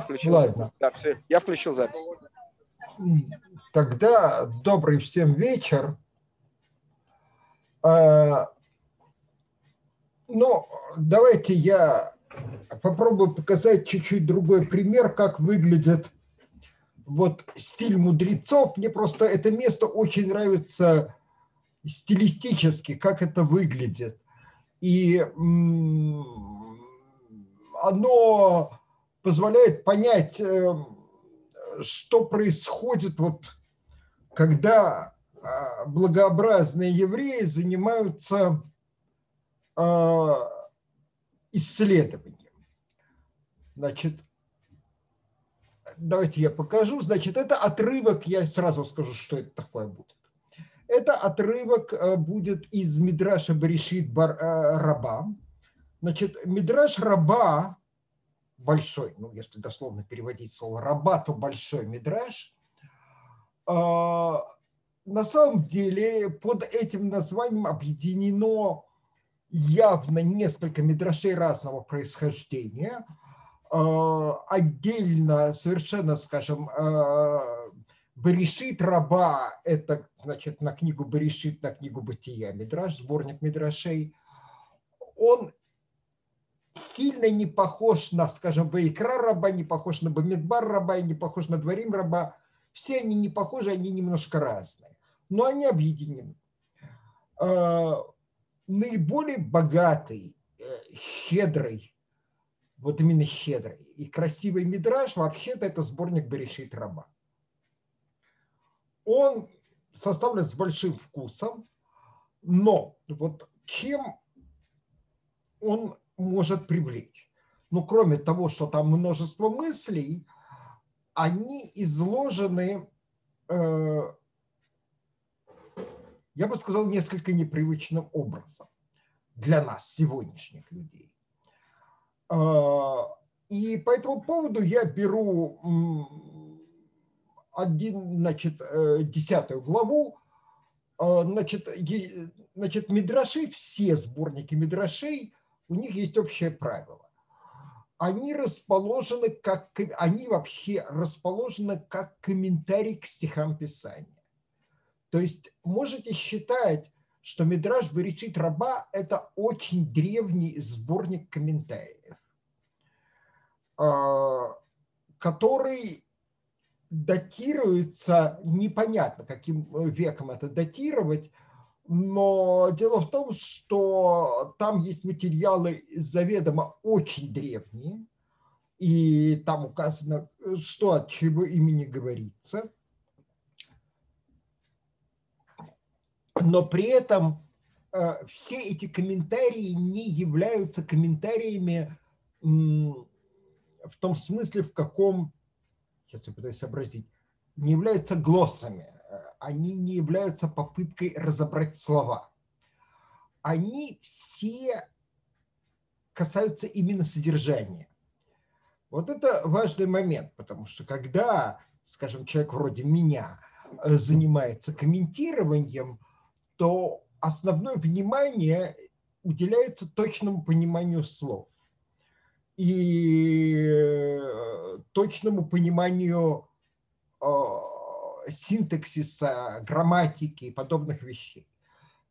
включил. Ладно. Да, все, я включил запись. Тогда добрый всем вечер. А, Ну, давайте я попробую показать чуть-чуть другой пример, как выглядит вот стиль мудрецов. Мне просто это место очень нравится стилистически, как это выглядит. И оно позволяет понять, э, что происходит, вот, когда а, благообразные евреи занимаются а, исследованием. Значит, давайте я покажу. Значит, это отрывок, я сразу скажу, что это такое будет. Это отрывок э, будет из Мидраша Берешит э, Раба. Значит, Мидраш Раба, большой, ну, если дословно переводить слово раба, то большой Мидраш, э, на самом деле под этим названием объединено явно несколько мидрашей разного происхождения. Отдельно совершенно, скажем, Берешит раба – это, значит, на книгу Берешит, на книгу Бытия Мидраш, сборник Мидрашей. Он сильно не похож на, скажем, Бейкра раба, не похож на Бамидбар раба, и не похож на Дворим раба. Все они не похожи, они немножко разные, но они объединены. Наиболее богатый, э, щедрый, вот именно щедрый и красивый мидраж, вообще-то это сборник Берешит раба он составлен с большим вкусом, но вот чем он может привлечь? Ну, кроме того, что там множество мыслей, они изложены, э, я бы сказал, несколько непривычным образом для нас, сегодняшних людей. Э, и по этому поводу я беру один, значит, э, десятую главу, значит, значит, Мидраши, все сборники Мидрашей, у них есть общее правило. Они расположены как, они вообще расположены как комментарий к стихам Писания. То есть можете считать, что Мидраш Беречит Раба – это очень древний сборник комментариев, э, который датируется, непонятно, каким э, веком это датировать, но дело в том, что там есть материалы заведомо очень древние, и там указано, что от чего имени говорится. Но при этом э, все эти комментарии не являются комментариями в том смысле, в каком сейчас я пытаюсь сообразить, не являются глоссами, они не являются попыткой разобрать слова. Они все касаются именно содержания. Вот это важный момент, потому что когда, скажем, человек вроде меня э, занимается комментированием, то основное внимание уделяется точному пониманию слов и э, точному пониманию э, синтаксиса, грамматики и подобных вещей.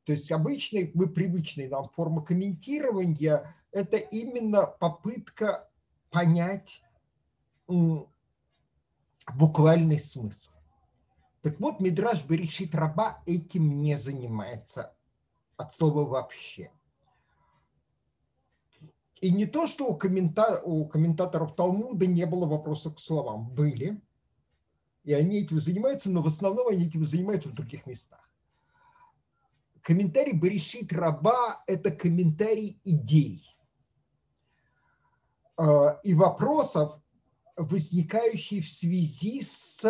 То есть обычный, мы привычные нам форма комментирования – это именно попытка понять буквальный смысл. Так вот, Мидраш Берешит Раба этим не занимается от слова вообще. И не то, что у, коммента... у комментаторов Талмуда не было вопросов к словам. Были. И они этим занимаются, но в основном они этим занимаются в других местах. Комментарий Берешит Раба – это комментарий идей а, и вопросов, возникающие в связи с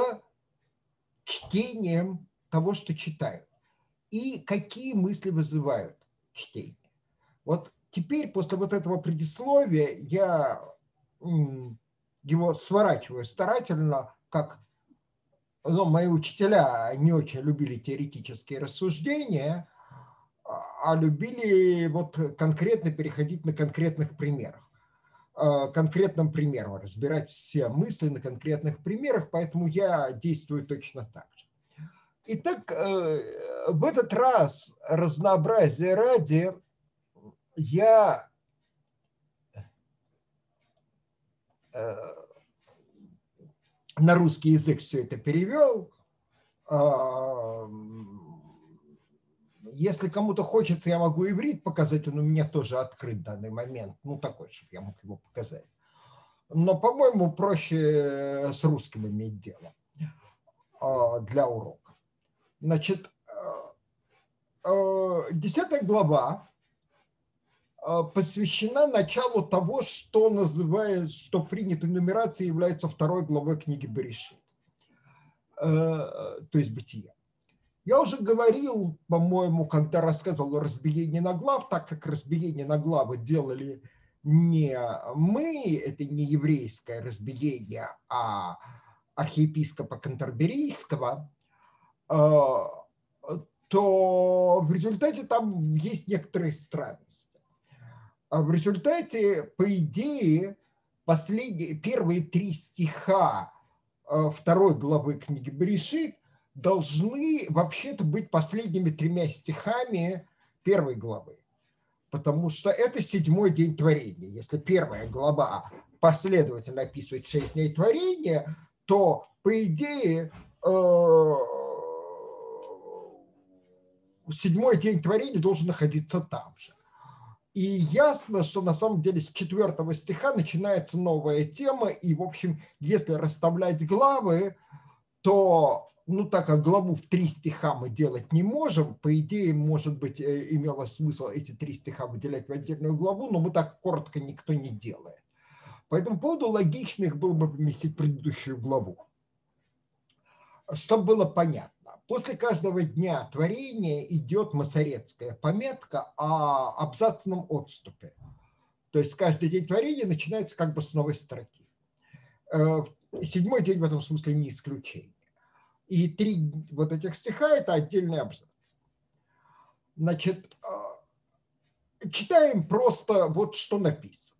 чтением того, что читают. И какие мысли вызывают чтение. Вот теперь после вот этого предисловия я его сворачиваю старательно, как ну, мои учителя не очень любили теоретические рассуждения, а любили вот конкретно переходить на конкретных примерах. э, конкретном примером, разбирать все мысли на конкретных примерах, поэтому я действую точно так же. Итак, э, в этот раз разнообразие ради я на русский язык все это перевел. А, если кому-то хочется, я могу иврит показать, он у меня тоже открыт в данный момент, ну такой, чтобы я мог его показать. Но, по-моему, проще с русским иметь дело а, для урока. Значит, а, десятая глава посвящена началу того, что называют, что принятой нумерацией является второй главой книги Берешит, э, то есть Бытия. Я уже говорил, по-моему, когда рассказывал о разбиении на глав, так как разбиение на главы делали не мы, это не еврейское разбиение, а архиепископа Кантерберийского, э, то в результате там есть некоторые странности. А в результате, по идее, последние, первые три стиха э, второй главы книги Берешит должны вообще-то быть последними тремя стихами первой главы. Потому что это седьмой день творения. Если первая глава последовательно описывает шесть дней творения, то, по идее, э, седьмой день творения должен находиться там же. И ясно, что на самом деле с четвертого стиха начинается новая тема, и, в общем, если расставлять главы, то ну, так как главу в три стиха мы делать не можем, по идее, может быть, э, имело смысл эти три стиха выделять в отдельную главу, но мы так коротко никто не делает. По этому поводу логично их было бы поместить предыдущую главу. Чтобы было понятно, после каждого дня творения идет масорецкая пометка о абзацном отступе. То есть каждый день творения начинается как бы с новой строки. Э, седьмой день в этом смысле не исключение. И три вот этих стиха – это отдельный абзац. Значит, а, читаем просто вот что написано.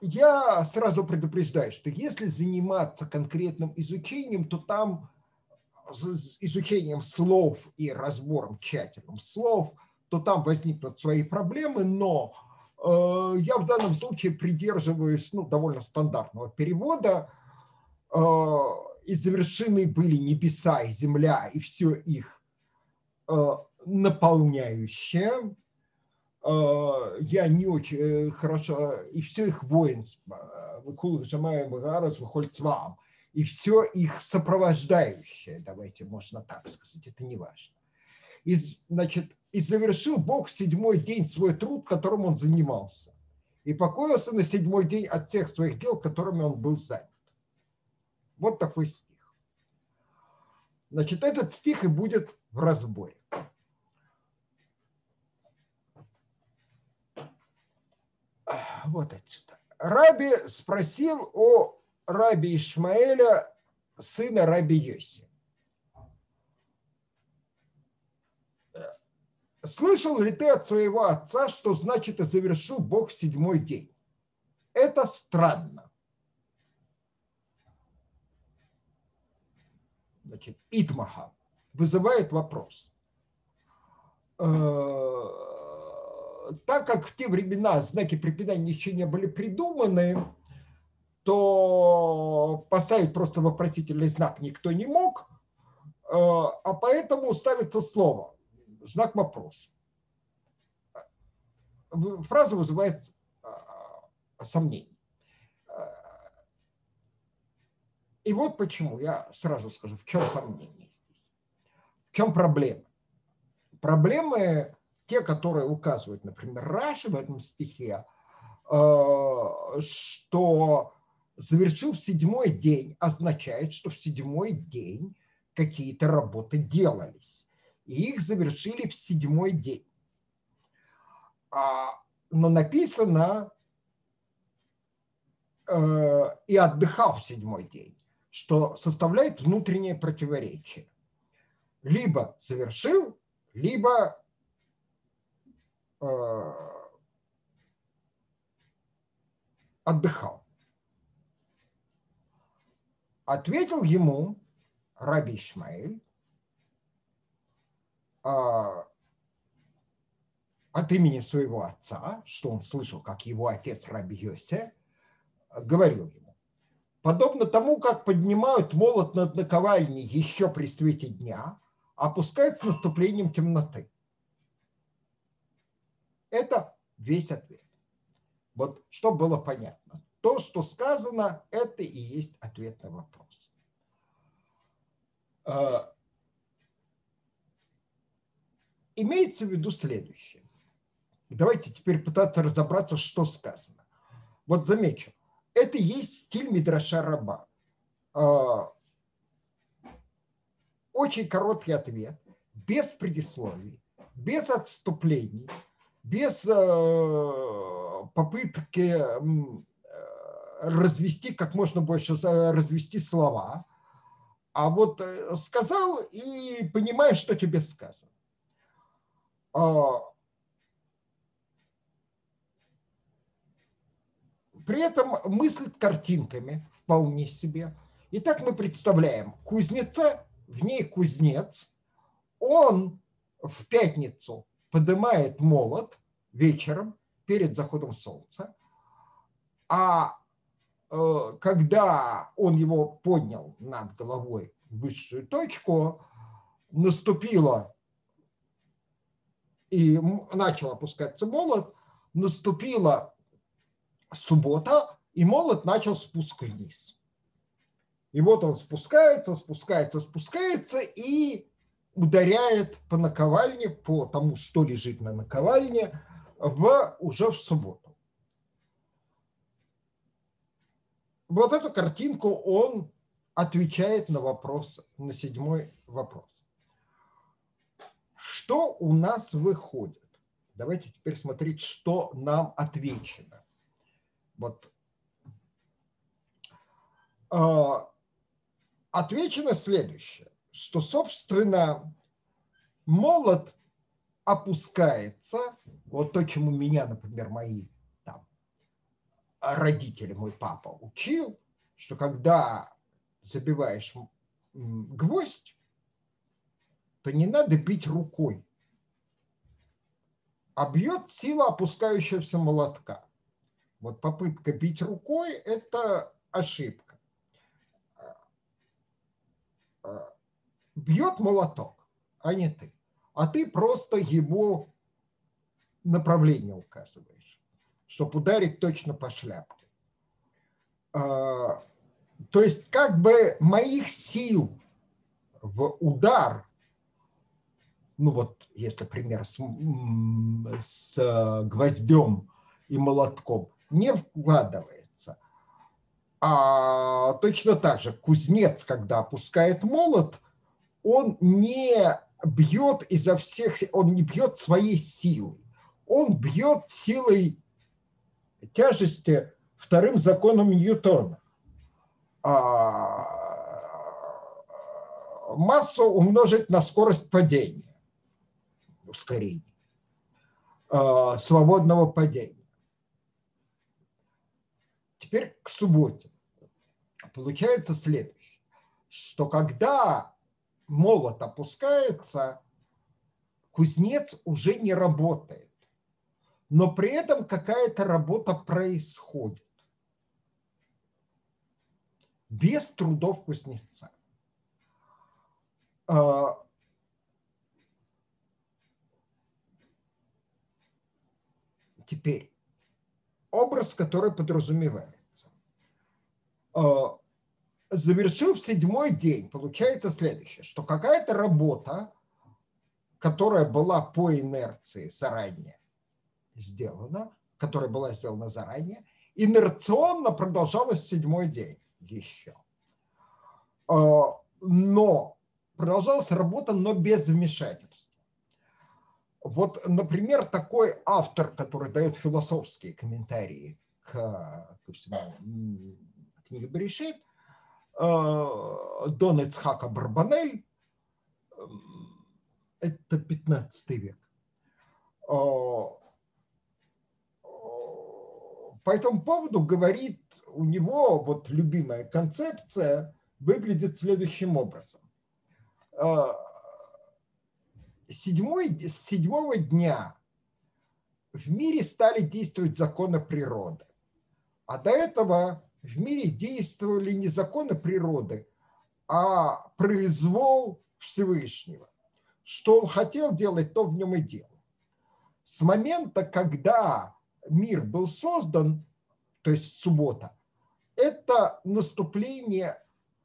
Я сразу предупреждаю, что если заниматься конкретным изучением, то там изучением слов и разбором тщательным слов, то там возникнут свои проблемы, но э, я в данном случае придерживаюсь ну, довольно стандартного перевода, Э, и завершены были небеса и земля, и все их э, наполняющее. Э, я не очень хорошо, и все их воинство, выходит вам, и все их сопровождающее, давайте можно так сказать, это не важно. И, значит, и завершил Бог седьмой день свой труд, которым он занимался, и покоился на седьмой день от всех своих дел, которыми он был занят. Вот такой стих. Значит, этот стих и будет в разборе. Вот отсюда. Раби спросил о раби Ишмаэля, сына раби Йоси. Слышал ли ты от своего отца, что значит и завершил Бог седьмой день? Это странно. значит, итмаха, вызывает вопрос. Э, так как в те времена знаки препинания еще не были придуманы, то поставить просто вопросительный знак никто не мог, э, а поэтому ставится слово, знак вопроса. Фраза вызывает э, сомнение. И вот почему, я сразу скажу, в чем сомнение здесь. В чем проблема? Проблемы те, которые указывают, например, Раши в этом стихе, э, что завершил в седьмой день, означает, что в седьмой день какие-то работы делались. И их завершили в седьмой день. А, но написано э, и отдыхал в седьмой день что составляет внутреннее противоречие. Либо совершил, либо отдыхал. Ответил ему Раби Ишмаэль а, от имени своего отца, что он слышал, как его отец Раби Йосе говорил ему, подобно тому, как поднимают молот над наковальней еще при свете дня, опускают с наступлением темноты. Это весь ответ. Вот что было понятно. То, что сказано, это и есть ответ на вопрос. А, имеется в виду следующее. Давайте теперь пытаться разобраться, что сказано. Вот замечу, это есть стиль Мидраша Раба. А, очень короткий ответ, без предисловий, без отступлений, без э, попытки э, развести как можно больше, э, развести слова, а вот сказал и понимаешь, что тебе сказано. А, при этом мыслит картинками вполне себе. Итак, мы представляем кузнеца, в ней кузнец, он в пятницу поднимает молот вечером перед заходом солнца, а э, когда он его поднял над головой в высшую точку, наступило и начал опускаться молот, наступила суббота, и молот начал спуск вниз. И вот он спускается, спускается, спускается и ударяет по наковальне, по тому, что лежит на наковальне, в, уже в субботу. Вот эту картинку он отвечает на вопрос, на седьмой вопрос. Что у нас выходит? Давайте теперь смотреть, что нам отвечено. Вот. А, отвечено следующее, что, собственно, молот опускается, вот то, чему меня, например, мои там, родители, мой папа учил, что когда забиваешь гвоздь, то не надо бить рукой, а бьет сила опускающегося молотка. Вот попытка бить рукой – это ошибка. Бьет молоток, а не ты. А ты просто ему направление указываешь, чтобы ударить точно по шляпке. А, то есть как бы моих сил в удар ну вот, если пример с, с гвоздем и молотком, не вкладывается. А точно так же кузнец, когда опускает молот, он не бьет изо всех, он не бьет своей силой, он бьет силой тяжести вторым законом Ньютона. А, массу умножить на скорость падения ускорений, а, свободного падения. Теперь к субботе. Получается следующее, что когда молот опускается, кузнец уже не работает, но при этом какая-то работа происходит без трудов кузнеца. А, Теперь, образ, который подразумевается. А, завершив седьмой день, получается следующее, что какая-то работа, которая была по инерции заранее сделана, которая была сделана заранее, инерционно продолжалась седьмой день еще. А, но продолжалась работа, но без вмешательства. Вот, например, такой автор, который дает философские комментарии к, к книге Берешит, Дон Ицхака Барбанель, это 15 век, э, по этому поводу говорит, у него вот любимая концепция выглядит следующим образом. Седьмой, с седьмого дня в мире стали действовать законы природы. А до этого в мире действовали не законы природы, а произвол Всевышнего. Что он хотел делать, то в нем и делал. С момента, когда мир был создан, то есть суббота, это наступление,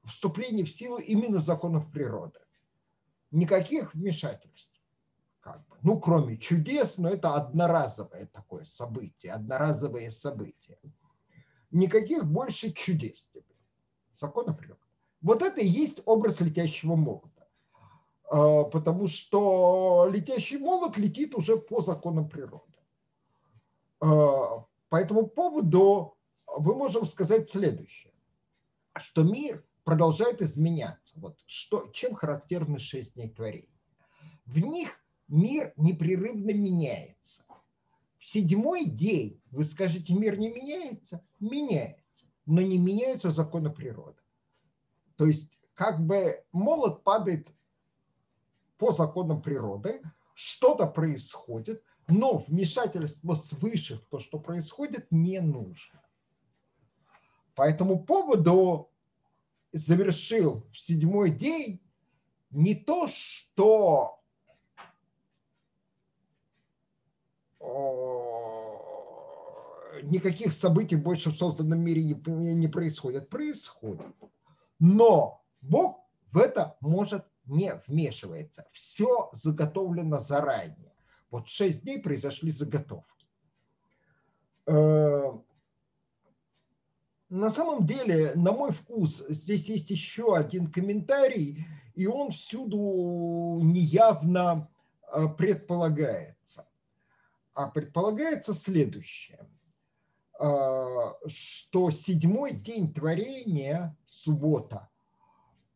вступление в силу именно законов природы. Никаких вмешательств. Как бы. Ну, кроме чудес, но это одноразовое такое событие, одноразовое событие. Никаких больше чудес. Законы природы. Вот это и есть образ летящего молота. А, потому что летящий молот летит уже по законам природы. А, по этому поводу мы можем сказать следующее, что мир продолжает изменяться. Вот что, чем характерны шесть дней творения? В них мир непрерывно меняется. Седьмой день, вы скажете, мир не меняется? Меняется, но не меняются законы природы. То есть как бы молот падает по законам природы, что-то происходит, но вмешательство свыше в то, что происходит, не нужно. По этому поводу завершил в седьмой день не то, что никаких событий больше в созданном мире не, не происходит. Происходит. Но Бог в это может не вмешивается. Все заготовлено заранее. Вот шесть дней произошли заготовки. Э, на самом деле, на мой вкус, здесь есть еще один комментарий, и он всюду неявно э, предполагается. А предполагается следующее, э, что седьмой день творения, суббота,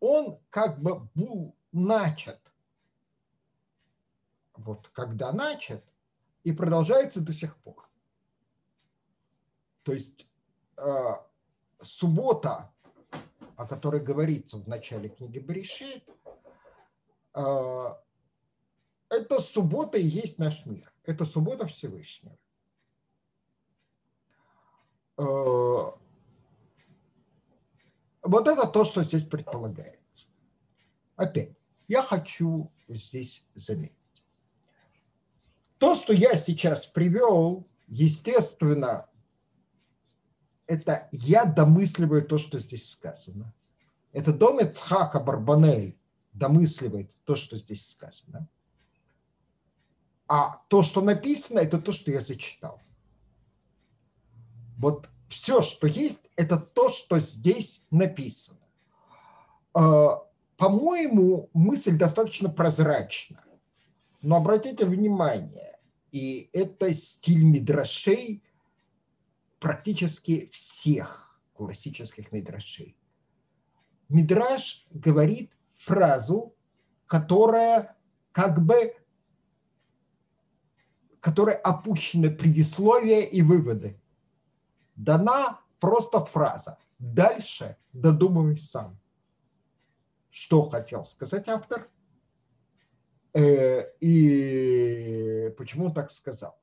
он как бы был начат. Вот когда начат, и продолжается до сих пор. То есть э, суббота, о которой говорится в начале книги Берешит, э, это суббота и есть наш мир. Это суббота Всевышнего. Э, вот это то, что здесь предполагается. Опять, я хочу здесь заметить. То, что я сейчас привел, естественно, это я домысливаю то, что здесь сказано. Это дом Эцхака Барбанель домысливает то, что здесь сказано. А то, что написано, это то, что я зачитал. Вот все, что есть, это то, что здесь написано. А, по-моему, мысль достаточно прозрачна. Но обратите внимание, и это стиль мидрашей практически всех классических мидрашей. Мидраш говорит фразу, которая как бы которая опущена предисловие и выводы. Дана просто фраза. Дальше додумывай сам что хотел сказать автор э, и почему так сказал.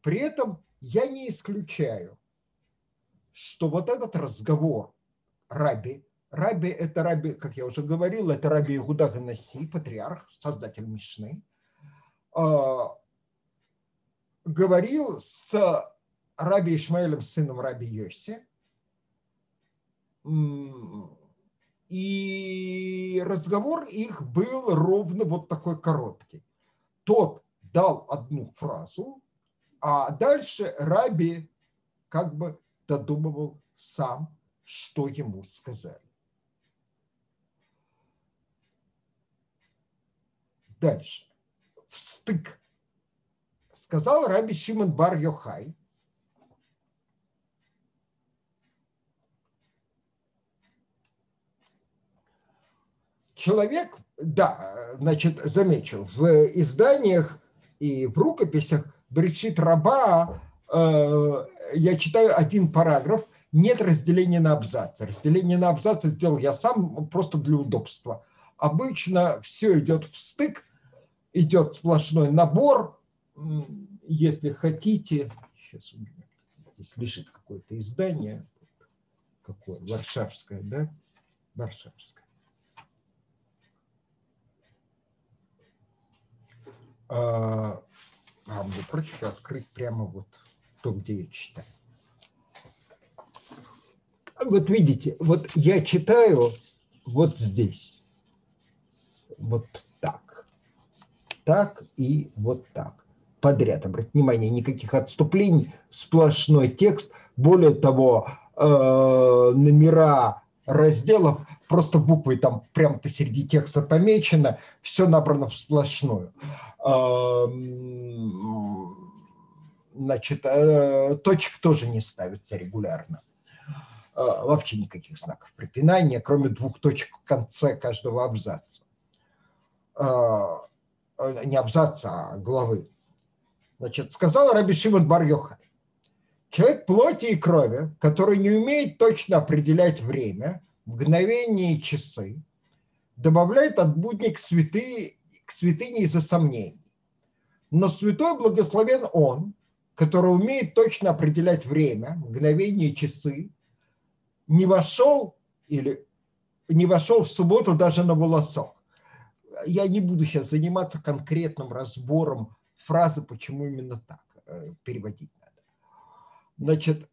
При этом я не исключаю, что вот этот разговор Раби, Раби это Раби, как я уже говорил, это Раби Игуда патриарх, создатель Мишны, а, говорил с Раби Ишмаэлем, сыном Раби Йоси, и разговор их был ровно вот такой короткий. Тот дал одну фразу, а дальше Раби как бы додумывал сам, что ему сказали. Дальше. В стык. Сказал Раби Шимон Бар Йохай, человек, да, значит, замечу, в изданиях и в рукописях Бричит Раба э, я читаю один параграф, нет разделения на абзацы. Разделение на абзацы сделал я сам просто для удобства. Обычно все идет в стык, идет сплошной набор. Если хотите, сейчас у меня здесь лежит какое-то издание, какое, Варшавское, да? Варшавское. А, а мне проще открыть прямо вот то, где я читаю. Вот видите, вот я читаю вот здесь. Вот так. Так и вот так. Подряд. Обратите внимание, никаких отступлений, сплошной текст. Более того, э, номера разделов, просто буквы там прямо посреди текста помечено, все набрано в сплошную. Значит, э, точек тоже не ставится регулярно. А, вообще никаких знаков препинания, кроме двух точек в конце каждого абзаца. Э, не абзаца, а главы. Значит, сказал Раби Шимон бар -Йохай, человек плоти и крови, который не умеет точно определять время, мгновение и часы, добавляет от будни к, святы, к святыне из-за сомнений. Но святой благословен он, который умеет точно определять время, мгновение и часы, не вошел или не вошел в субботу даже на волосок. Я не буду сейчас заниматься конкретным разбором фразы, почему именно так э, переводить надо. Значит,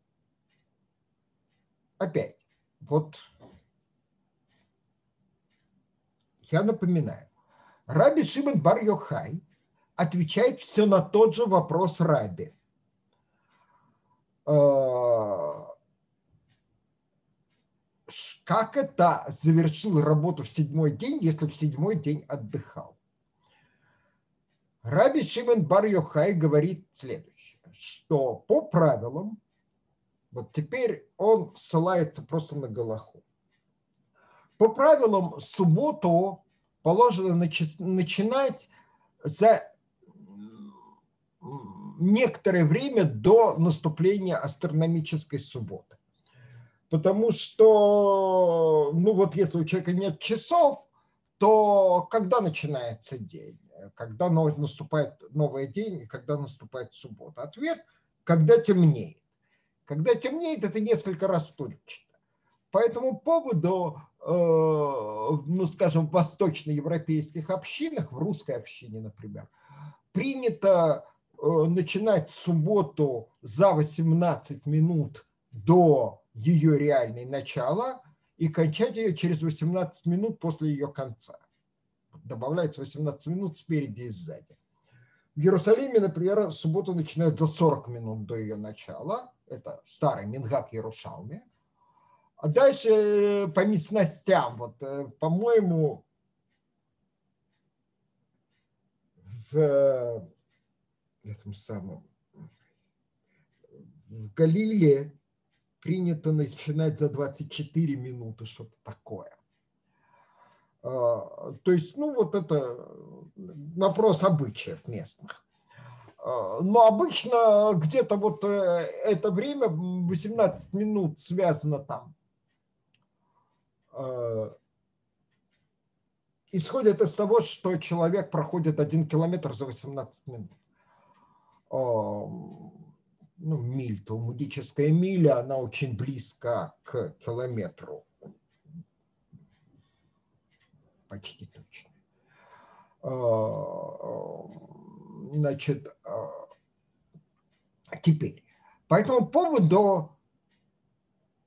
опять, вот я напоминаю, Раби Шимон бар Йохай отвечает все на тот же вопрос Раби. Э, как это завершил работу в седьмой день, если в седьмой день отдыхал? Раби Шимон бар Йохай говорит следующее, что по правилам, вот теперь он ссылается просто на Галаху. По правилам субботу положено начинать за некоторое время до наступления астрономической субботы. Потому что, ну вот если у человека нет часов, то когда начинается день? Когда наступает новый день и когда наступает суббота? Ответ – когда темнеет. Когда темнеет, это несколько раз расплывчато. По этому поводу, э, ну, скажем, в восточноевропейских общинах, в русской общине, например, принято э, начинать субботу за 18 минут до ее реальной начала и кончать ее через 18 минут после ее конца. Добавляется 18 минут спереди и сзади. В Иерусалиме, например, субботу начинают за 40 минут до ее начала. Это старый Мингак Ярушалме. А дальше э, по местностям, вот, э, по-моему, в этом самом в Галиле принято начинать за 24 минуты, что-то такое. А, то есть, ну, вот это вопрос обычаев местных. А, но обычно где-то вот э, это время, 18 минут, связано там. А, исходит из того, что человек проходит один километр за 18 минут ну, миль, талмудическая миля, она очень близка к километру. Почти точно. А, значит, а, теперь, по этому поводу,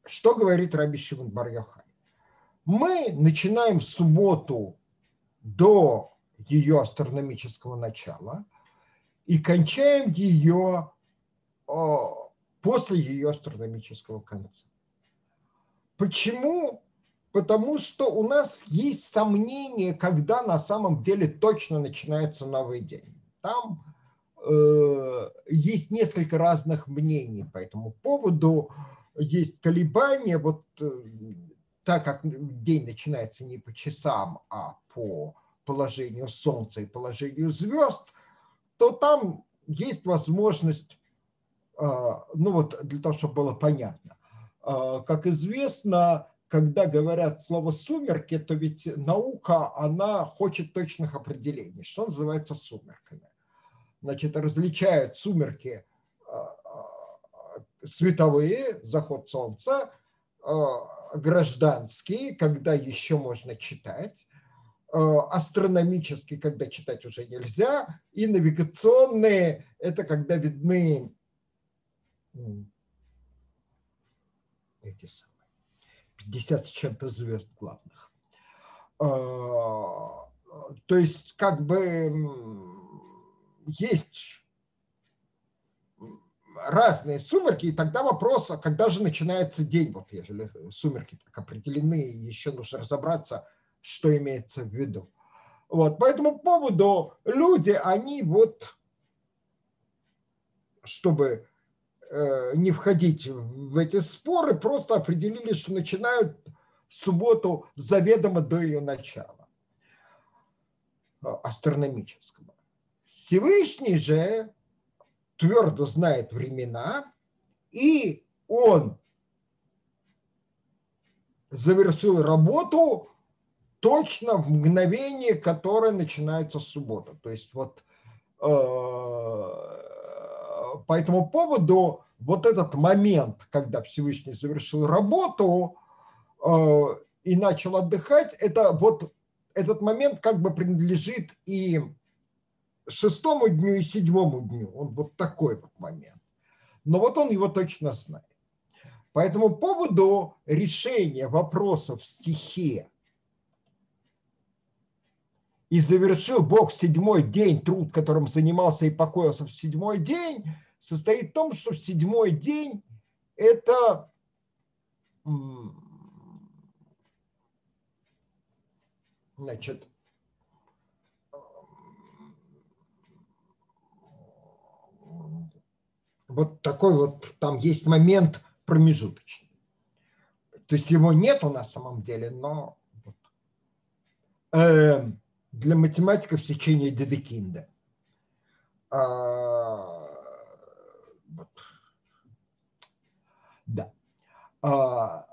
что говорит Раби Шимон бар -Йохай? Мы начинаем субботу до ее астрономического начала и кончаем ее после ее астрономического конца. Почему? Потому что у нас есть сомнение, когда на самом деле точно начинается новый день. Там э, есть несколько разных мнений по этому поводу, есть колебания, вот э, так как день начинается не по часам, а по положению Солнца и положению звезд, то там есть возможность ну вот для того, чтобы было понятно. Как известно, когда говорят слово «сумерки», то ведь наука, она хочет точных определений, что называется сумерками. Значит, различают сумерки световые, заход солнца, гражданские, когда еще можно читать, астрономические, когда читать уже нельзя, и навигационные – это когда видны эти самые 50 с чем-то звезд главных. То есть как бы есть разные сумерки, и тогда вопрос, а когда же начинается день, вот ежели сумерки так определены, еще нужно разобраться, что имеется в виду. Вот, по этому поводу люди, они вот, чтобы не входить в эти споры, просто определили, что начинают субботу заведомо до ее начала э, астрономического. Всевышний же твердо знает времена, и он завершил работу точно в мгновение, которое начинается с субботы. То есть вот э, по этому поводу вот этот момент, когда Всевышний завершил работу э, и начал отдыхать, это вот этот момент как бы принадлежит и шестому дню и седьмому дню. Он вот такой вот момент. Но вот он его точно знает. По этому поводу решения вопросов в стихе и завершил Бог седьмой день труд, которым занимался и покоился в седьмой день, состоит в том, что в седьмой день это значит, вот такой вот, там есть момент промежуточный. То есть его нет на самом деле, но вот. э, для математиков сечение Дедекинда. А, вот. Да. А,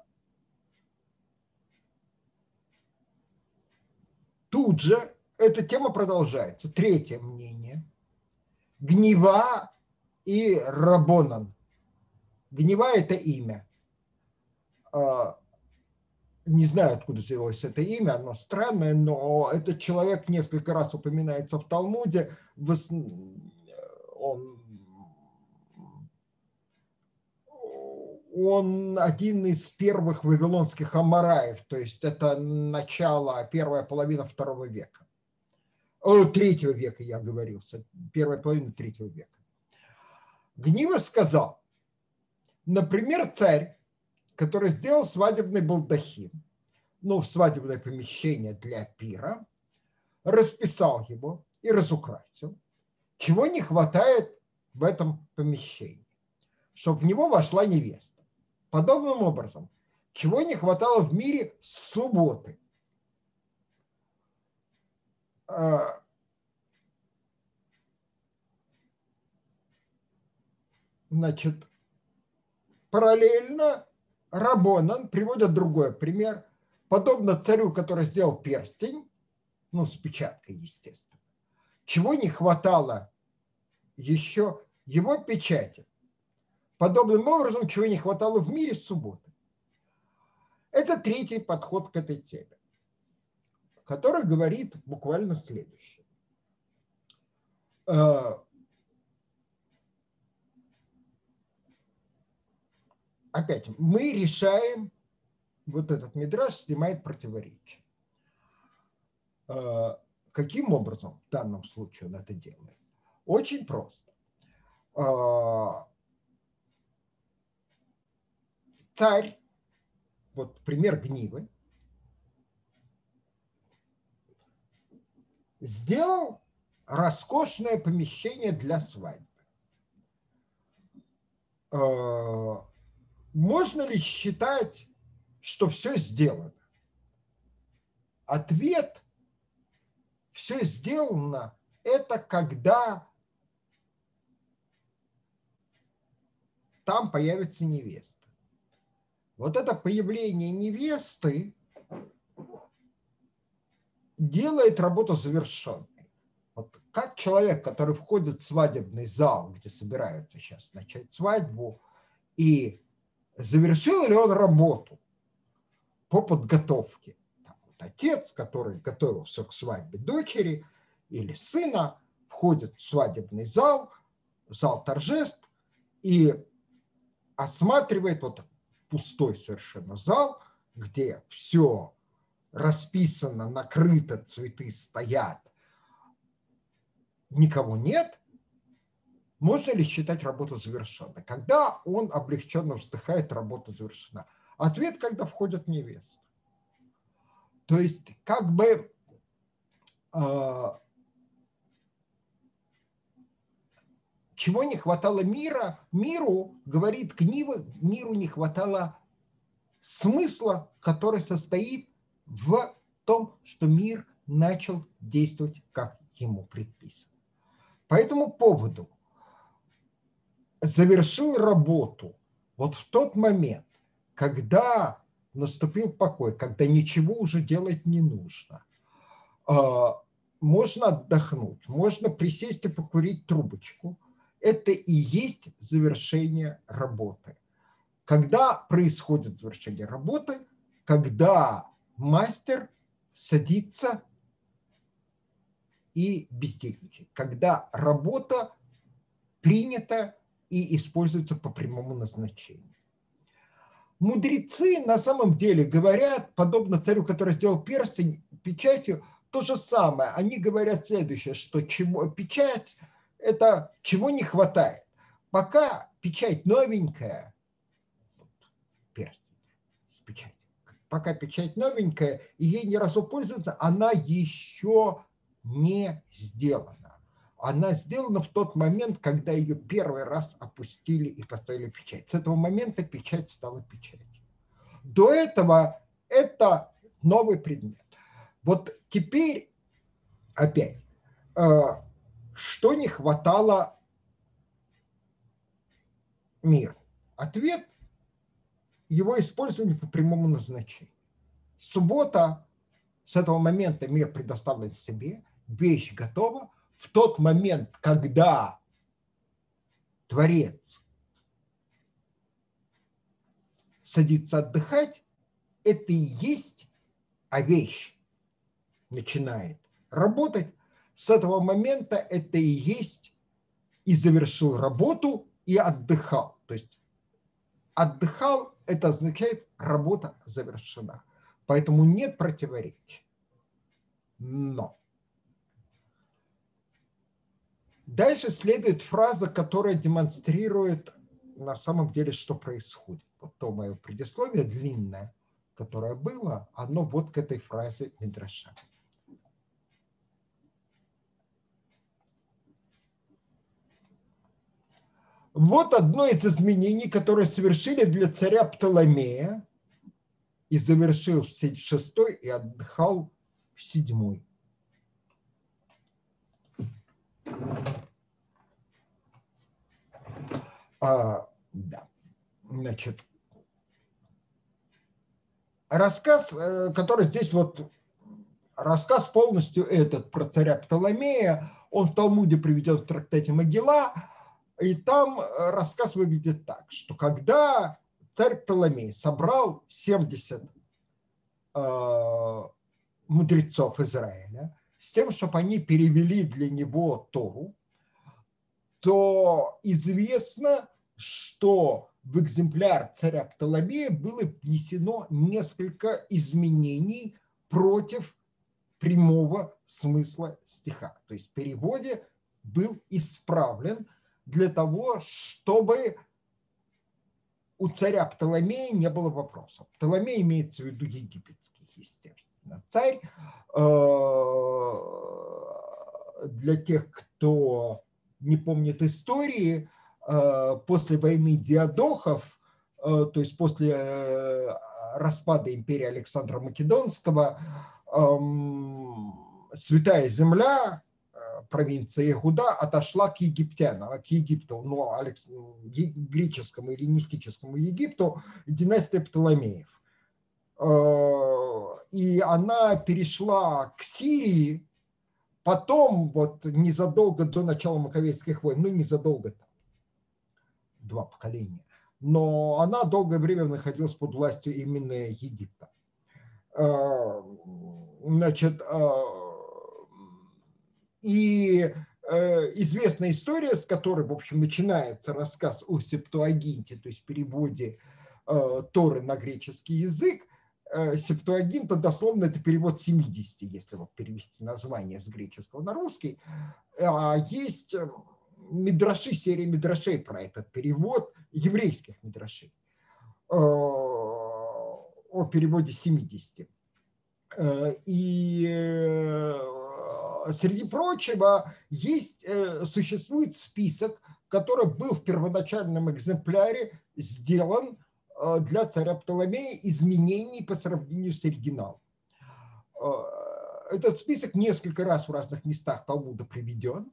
тут же эта тема продолжается. Третье мнение. Гнева и Рабонан. Гнева – это имя. А, не знаю, откуда взялось это имя, оно странное, но этот человек несколько раз упоминается в Талмуде. Он, он один из первых вавилонских амараев, то есть это начало, первая половина второго века. О, третьего века, я говорил, первая половина третьего века. Гнива сказал, например, царь, который сделал свадебный балдахин, ну, свадебное помещение для пира, расписал его и разукрасил, чего не хватает в этом помещении, чтобы в него вошла невеста. Подобным образом, чего не хватало в мире субботы. А, Значит, параллельно Рабонан приводит другой пример. Подобно царю, который сделал перстень, ну, с печаткой, естественно, чего не хватало еще его печати. Подобным образом, чего не хватало в мире субботы. Это третий подход к этой теме, который говорит буквально следующее. Опять, мы решаем, вот этот мидраж снимает противоречие. А, каким образом в данном случае он это делает? Очень просто. А, царь, вот пример гнивы, сделал роскошное помещение для свадьбы. Можно ли считать, что все сделано? Ответ все сделано – это когда там появится невеста. Вот это появление невесты делает работу завершенной. Вот как человек, который входит в свадебный зал, где собираются сейчас начать свадьбу, и завершил ли он работу по подготовке. Там, вот отец, который готовился к свадьбе дочери или сына, входит в свадебный зал, зал торжеств, и осматривает вот пустой совершенно зал, где все расписано, накрыто, цветы стоят, никого нет, можно ли считать работу завершенной? Когда он облегченно вздыхает, работа завершена. Ответ, когда входит невеста. То есть, как бы э, чего не хватало мира, миру, говорит книга, миру не хватало смысла, который состоит в том, что мир начал действовать, как ему предписано. По этому поводу завершил работу вот в тот момент, когда наступил покой, когда ничего уже делать не нужно. А, можно отдохнуть, можно присесть и покурить трубочку – это и есть завершение работы. Когда происходит завершение работы? Когда мастер садится и бездельничает. Когда работа принята и используется по прямому назначению. Мудрецы на самом деле говорят, подобно царю, который сделал перстень печатью, то же самое. Они говорят следующее, что чего, печать – это чего не хватает. Пока печать новенькая, перстень с печатью, пока печать новенькая, и ей не раз пользуются, она еще не сделана. Она сделана в тот момент, когда ее первый раз опустили и поставили печать. С этого момента печать стала печатью. До этого это новый предмет. Вот теперь опять э, что не хватало миру? Ответ – его использование по прямому назначению. Суббота, с этого момента мир предоставлен себе, вещь готова. В тот момент, когда Творец садится отдыхать, это и есть, а вещь начинает работать, с этого момента это и есть и завершил работу, и отдыхал. То есть отдыхал, это означает работа завершена. Поэтому нет противоречия. Но дальше следует фраза, которая демонстрирует на самом деле, что происходит. Вот то мое предисловие длинное, которое было, оно вот к этой фразе Мидраша. Вот одно из изменений, которые совершили для царя Птоломея, и завершил в шестой и отдыхал в седьмой. А, да, значит, рассказ, э, который здесь вот, рассказ полностью этот про царя Птоломея, он в Талмуде приведен в трактате Могила, и там э, рассказ выглядит так, что когда царь Птоломей собрал 70 э, мудрецов Израиля с тем, чтобы они перевели для него Тору, то известно, что в экземпляр царя Птоломея было внесено несколько изменений против прямого смысла стиха. То есть в переводе был исправлен – для того, чтобы у царя Птоломея не было вопросов. Птоломей имеется в виду египетский, естественно, царь. Э, для тех, кто не помнит истории, э, после войны Диадохов, э, то есть после распада империи Александра Македонского, эм, Святая Земля провинция Игуда отошла к египтянам, к Египту, ну, Алекс, греческому, эллинистическому Египту, династия Птоломеев. И она перешла к Сирии, потом, вот незадолго до начала Маковейских войн, ну, незадолго, два поколения, но она долгое время находилась под властью именно Египта. Значит, и э, известная история, с которой, в общем, начинается рассказ о Септуагинте, то есть переводе э, Торы на греческий язык, э, Септуагинта дословно это перевод 70, если вот перевести название с греческого на русский. А есть мидраши, серия мидрашей про этот перевод, еврейских мидрашей, о переводе 70. И среди прочего, есть, э, существует список, который был в первоначальном экземпляре сделан э, для царя Птоломея изменений по сравнению с оригиналом. Э, этот список несколько раз в разных местах Талмуда приведен.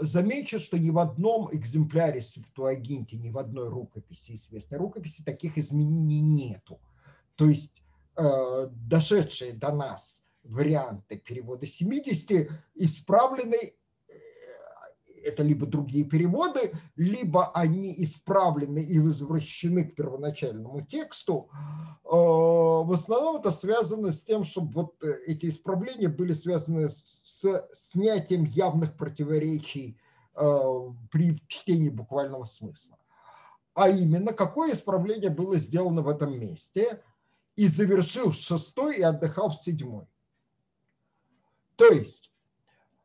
Замечу, что ни в одном экземпляре Септуагинте, ни в одной рукописи, известной рукописи, таких изменений нету. То есть дошедшие до нас варианты перевода 70 исправлены, э, это либо другие переводы, либо они исправлены и возвращены к первоначальному тексту. Э, в основном это связано с тем, чтобы вот э, эти исправления были связаны с снятием явных противоречий при чтении буквального смысла. А именно, какое исправление было сделано в этом месте и завершил в шестой и отдыхал в седьмой. То есть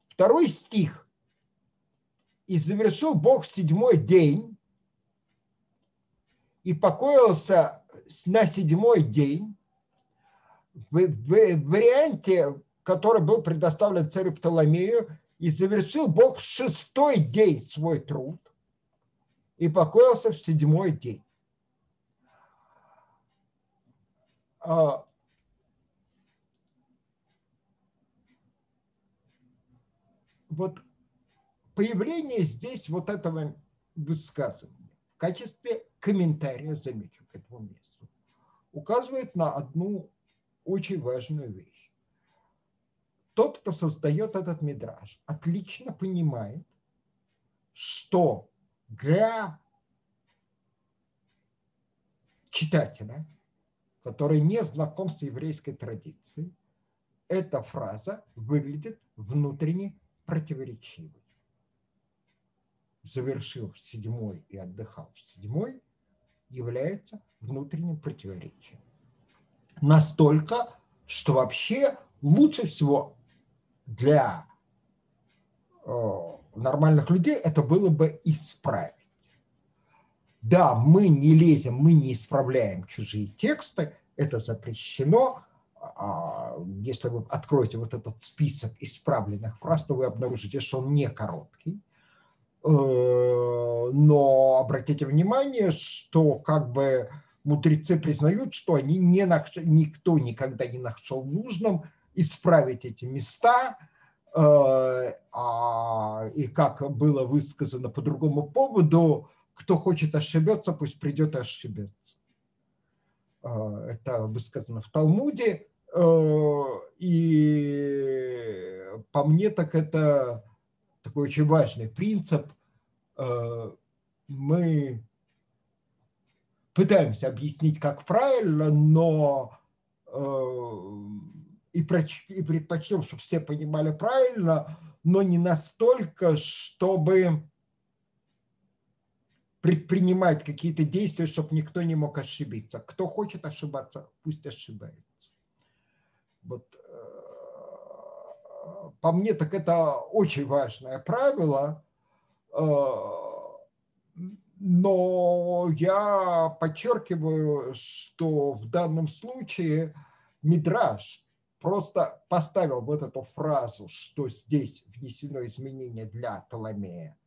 второй стих. «И завершил Бог в седьмой день и покоился на седьмой день» в, в варианте, который был предоставлен царю Птоломею, и завершил Бог в шестой день свой труд и покоился в седьмой день. А, вот появление здесь вот этого высказывания в качестве комментария, замечу, к этому месту, указывает на одну очень важную вещь. Тот, кто создает этот мидраж, отлично понимает, что для читателя, который не знаком с еврейской традицией, эта фраза выглядит внутренне противоречивый. Завершил седьмой и отдыхал в седьмой является внутренним противоречием. Настолько, что вообще лучше всего для э, нормальных людей это было бы исправить. Да, мы не лезем, мы не исправляем чужие тексты, это запрещено, а, если вы откроете вот этот список исправленных фраз, то вы обнаружите, что он не короткий. Э, но обратите внимание, что как бы мудрецы признают, что они не нах... никто никогда не нашел нужным исправить эти места, э, а, и как было высказано по другому поводу, кто хочет ошибется, пусть придет и ошибется. Э, это высказано в Талмуде. И по мне так это такой очень важный принцип. Э, мы пытаемся объяснить, как правильно, но э, и предпочтем, чтобы все понимали правильно, но не настолько, чтобы предпринимать какие-то действия, чтобы никто не мог ошибиться. Кто хочет ошибаться, пусть ошибается. Вот, по мне, так это очень важное правило, э, но я подчеркиваю, что в данном случае Мидраж просто поставил вот эту фразу, что здесь внесено изменение для Птоломея,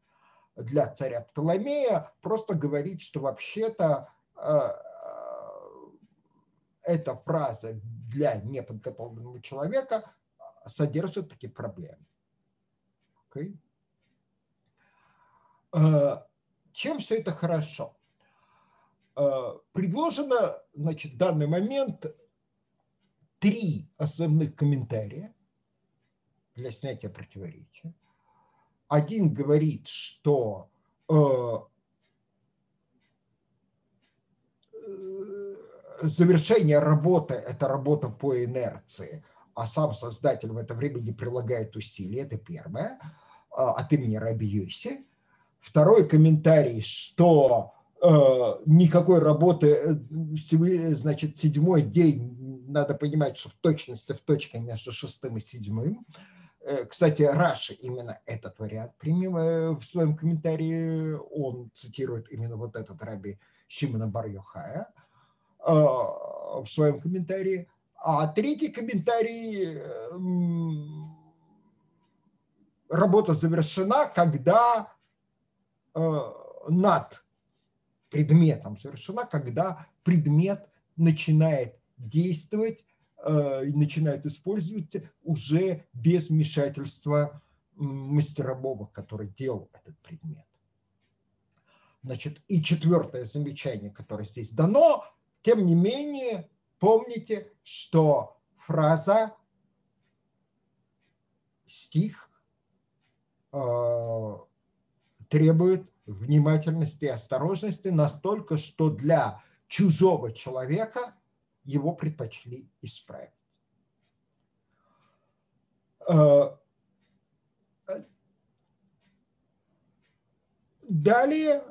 для царя Птоломея, просто говорит, что вообще-то э, эта фраза для неподготовленного человека содержит такие проблемы. ошибкой. Чем все это хорошо? Предложено, значит, в данный момент три основных комментария для снятия противоречия. Один говорит, что завершение работы – это работа по инерции, а сам создатель в это время не прилагает усилий. Это первое. А, от имени Раби Йоси. Второй комментарий, что э, никакой работы, э, значит, седьмой день, надо понимать, что в точности в точке между шестым и седьмым. Э, кстати, Раши именно этот вариант э, в своем комментарии. Он цитирует именно вот этот раби Шимона Бар-Йохая – Э, в своем комментарии. А третий комментарий работа завершена, когда э, над предметом совершена, когда предмет начинает действовать, э, начинает использоваться уже без вмешательства мастерового, который делал этот предмет. Значит, и четвертое замечание, которое здесь дано, тем не менее, помните, что фраза, стих э, требует внимательности и осторожности настолько, что для чужого человека его предпочли исправить. Э, далее,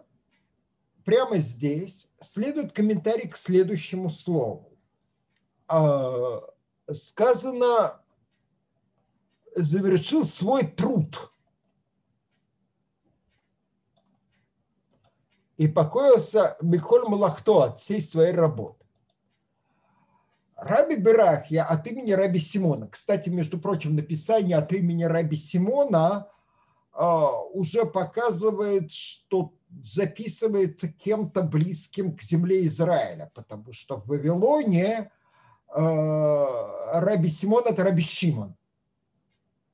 прямо здесь, следует комментарий к следующему слову. А, сказано, завершил свой труд и покоился Михоль Малахто от всей своей работы. Раби Берах, я от имени Раби Симона. Кстати, между прочим, написание от имени Раби Симона а, уже показывает, что записывается кем-то близким к земле Израиля, потому что в Вавилоне Раби Симон – это Раби Шимон.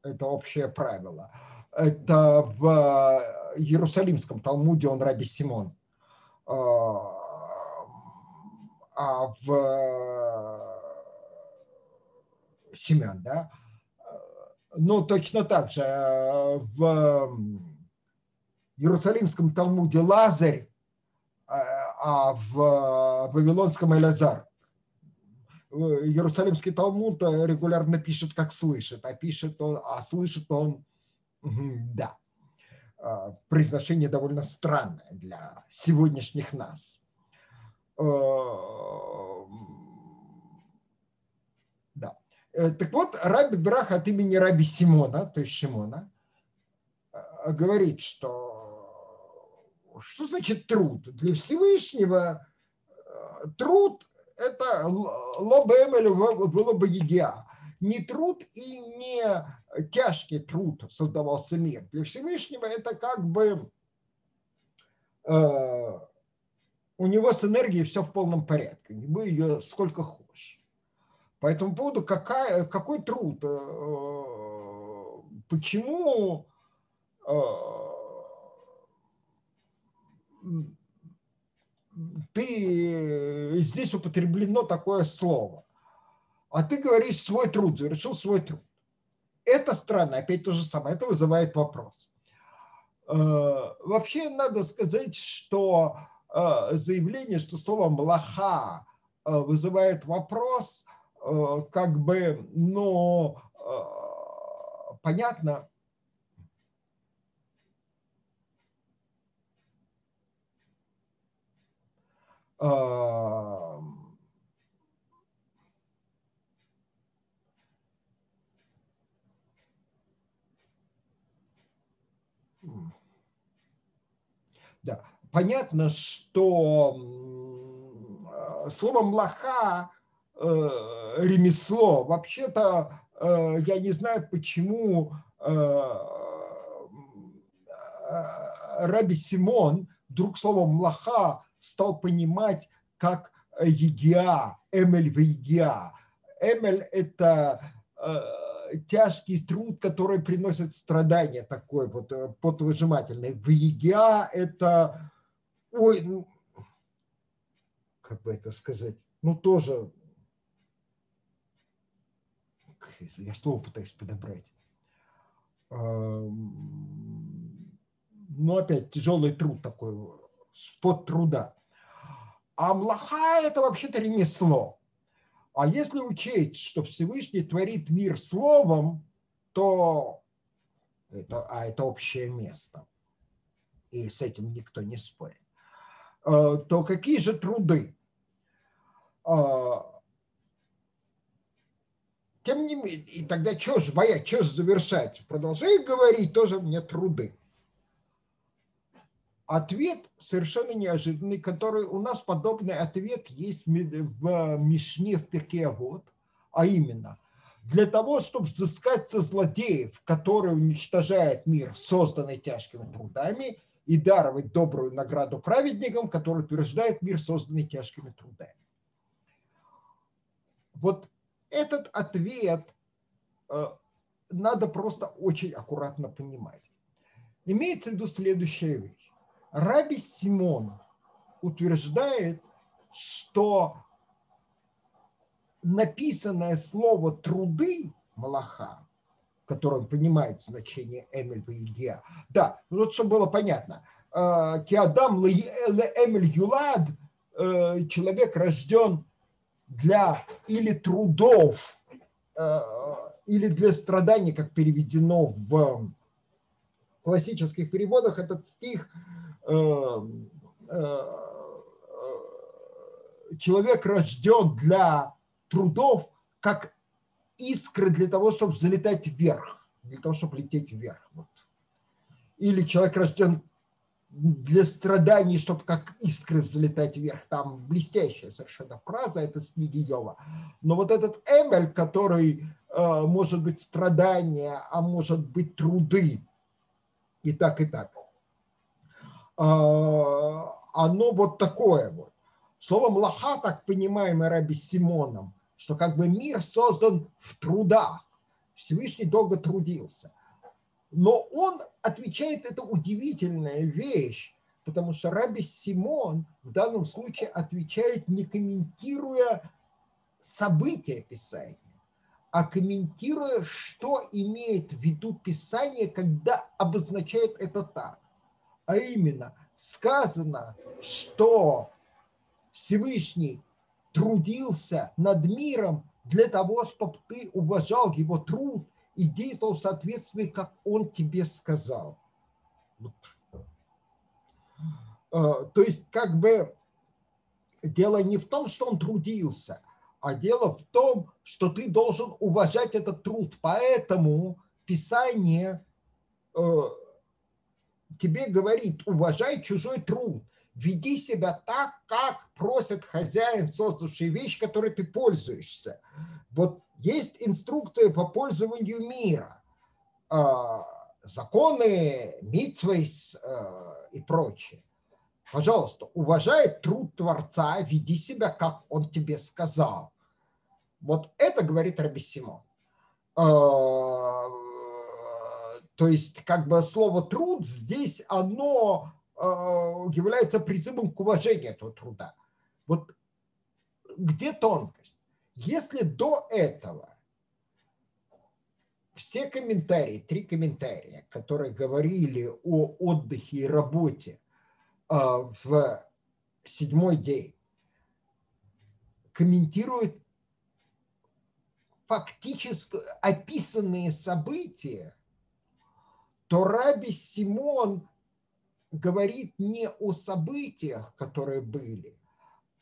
Это общее правило. Это в Иерусалимском Талмуде он Раби Симон. Э, а в Семен, да? Ну, точно так же в Иерусалимском Талмуде Лазарь, а в Вавилонском Элязар. Иерусалимский Талмуд регулярно пишет, как слышит, а пишет он, а слышит он, да. А, произношение довольно странное для сегодняшних нас. Да. Э, так вот, Раби Брах от имени Раби Симона, то есть Шимона, говорит, что что значит труд? Для Всевышнего э, труд – это лобэмэль было бы едиа. Не труд и не тяжкий труд создавался мир. Для Всевышнего это как бы э, у него с энергией все в полном порядке. Вы ее сколько хочешь. По этому поводу какая, какой труд? Э, почему ты здесь употреблено такое слово, а ты говоришь свой труд, завершил свой труд. Это странно, опять то же самое, это вызывает вопрос. Э, вообще надо сказать, что э, заявление, что слово «млаха» э, вызывает вопрос, как бы, но понятно, да, понятно, что слово «млаха» э, ремесло. Вообще-то э, я не знаю, почему э, Раби Симон вдруг слово «млаха» стал понимать, как э, егиа, эмель в егиа. Эмель – это э, тяжкий труд, который приносит страдания, такой вот э, подвыжимательный. В ЕГА это, ой, ну, как бы это сказать, ну тоже, я слово пытаюсь подобрать. Ну, опять тяжелый труд такой, спот труда. А млаха – это вообще-то ремесло. А если учесть, что Всевышний творит мир словом, то это, а это общее место. И с этим никто не спорит. Э, то какие же труды? Э, тем не менее, и тогда что же боять, что же завершать? Продолжай говорить, тоже мне труды ответ совершенно неожиданный, который у нас подобный ответ есть в Мишне в Перке вот, а именно для того, чтобы взыскать со злодеев, которые уничтожают мир, созданный тяжкими трудами, и даровать добрую награду праведникам, которые утверждают мир, созданный тяжкими трудами. Вот этот ответ э, надо просто очень аккуратно понимать. Имеется в виду следующая вещь. Раби Симон утверждает, что написанное слово «труды» Малаха, в котором понимает значение Эмель Ваидия, да, ну вот чтобы было понятно, э, Киадам Эмель Юлад, э, человек рожден для или трудов, э, или для страданий, как переведено в классических переводах, этот стих – человек рожден для трудов, как искры для того, чтобы залетать вверх, для того, чтобы лететь вверх. Вот. Или человек рожден для страданий, чтобы как искры взлетать вверх. Там блестящая совершенно фраза, это с книги Йова. Но вот этот Эмель, который э, может быть страдания, а может быть труды, и так, и так. А, оно вот такое вот. Словом лоха, так понимаемое Раби Симоном, что как бы мир создан в трудах. Всевышний долго трудился. Но он отвечает, это удивительная вещь, потому что Раби Симон в данном случае отвечает, не комментируя события Писания, а комментируя, что имеет в виду Писание, когда обозначает это так а именно сказано, что Всевышний трудился над миром для того, чтобы ты уважал его труд и действовал в соответствии, как он тебе сказал. А, то есть, как бы дело не в том, что он трудился, а дело в том, что ты должен уважать этот труд. Поэтому Писание э, тебе говорит, уважай чужой труд, веди себя так, как просит хозяин, создавший вещь, которой ты пользуешься. Вот есть инструкция по пользованию мира, а, законы, митцвейс а, и прочее. Пожалуйста, уважай труд Творца, веди себя, как он тебе сказал. Вот это говорит Рабисимо. То есть как бы слово труд здесь оно э, является призывом к уважению этого труда. Вот где тонкость? Если до этого все комментарии, три комментария, которые говорили о отдыхе и работе э, в седьмой день, комментируют фактически описанные события то Раби Симон говорит не о событиях, которые были,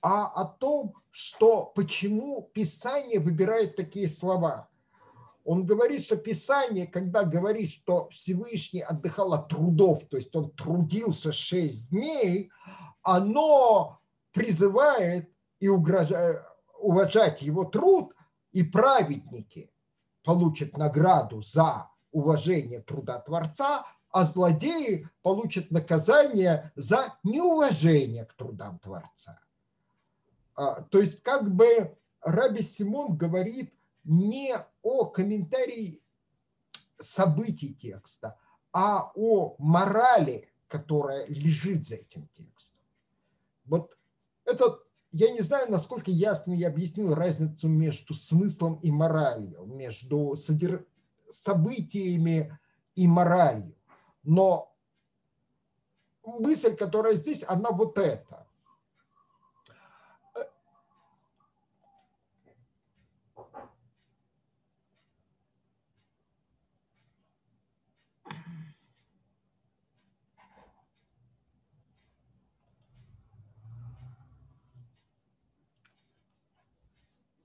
а о том, что почему Писание выбирает такие слова. Он говорит, что Писание, когда говорит, что Всевышний отдыхал от трудов, то есть он трудился шесть дней, оно призывает и угрожает, уважать его труд, и праведники получат награду за уважение труда Творца, а злодеи получат наказание за неуважение к трудам Творца. А, то есть как бы Раби Симон говорит, не о комментарии событий текста, а о морали, которая лежит за этим текстом. Вот это, я не знаю, насколько ясно я объяснил разницу между смыслом и моралью, между содер... событиями и моралью. Но мысль, которая здесь, она вот эта.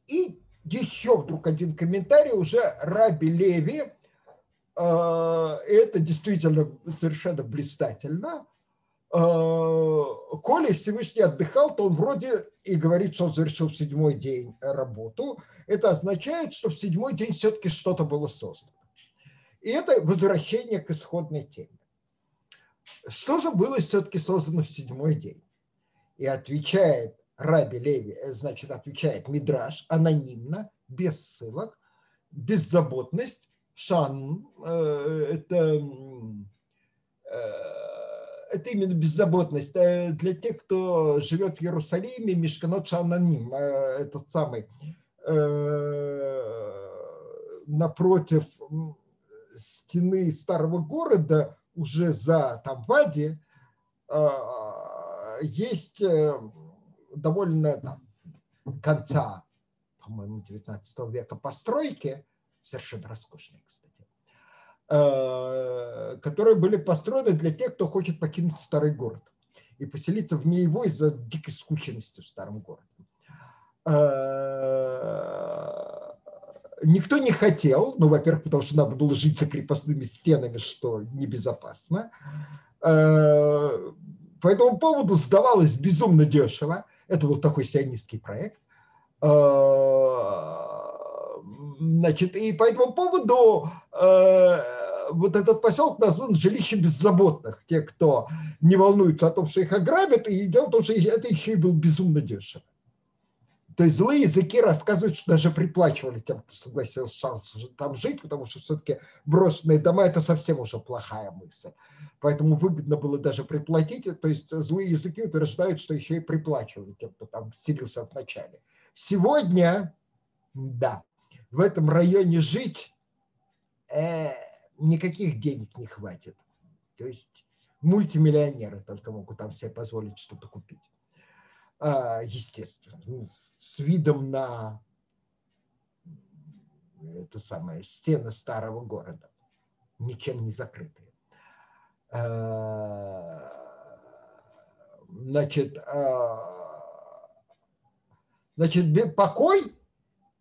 И еще вдруг один комментарий уже Раби Леви, э, это действительно совершенно блистательно. Э, Коли Всевышний отдыхал, то он вроде и говорит, что он завершил в седьмой день работу. Это означает, что в седьмой день все-таки что-то было создано. И это возвращение к исходной теме. Что же было все-таки создано в седьмой день? И отвечает Раби Леви, э, значит, отвечает Мидраш анонимно, без ссылок, беззаботность, шан, э, это, э, это именно беззаботность. Для тех, кто живет в Иерусалиме, Мишканот Шананим, этот самый, напротив стены старого города, уже за Тамвади, есть довольно там, конца, по-моему, 19 века постройки, совершенно роскошные, кстати, э, которые были построены для тех, кто хочет покинуть старый город и поселиться вне его из-за дикой скученности в старом городе. Э, никто не хотел, ну, во-первых, потому что надо было жить за крепостными стенами, что небезопасно. Э, по этому поводу сдавалось безумно дешево. Это был такой сионистский проект. А, значит, и по этому поводу э, вот этот поселок назван жилищем беззаботных. Те, кто не волнуется о том, что их ограбят, и дело в том, что это еще и был безумно дешево. То есть злые языки рассказывают, что даже приплачивали тем, кто согласился там жить, потому что все-таки брошенные дома – это совсем уже плохая мысль. Поэтому выгодно было даже приплатить. То есть злые языки утверждают, что еще и приплачивали тем, кто там селился в начале. Сегодня, да, в этом районе жить э, никаких денег не хватит. То есть мультимиллионеры только могут там себе позволить что-то купить. А, естественно. С видом на это самое, стены старого города, ничем не закрытые. А, значит, а, значит, покой,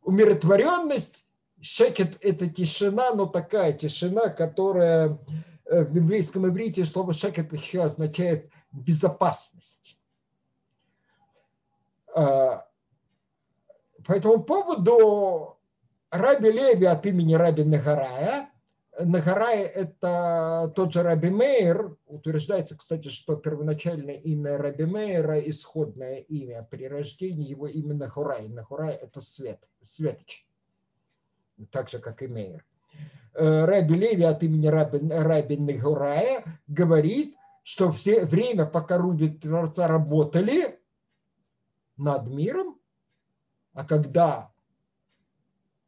умиротворенность, шекет – это тишина, но такая тишина, которая э, в библейском иврите слово шекет еще означает безопасность. По этому поводу Раби Леви от имени Раби Нагарая, Нагарай – это тот же Раби Мейер. Утверждается, кстати, что первоначальное имя Раби Мейера, исходное имя при рождении, его имя Нахурай. Нахурай – это свет, светоч, так же, как и Мейер. Э, Раби Леви от имени Раби, Раби Нахурая говорит, что все время, пока Руби Творца работали над миром, а когда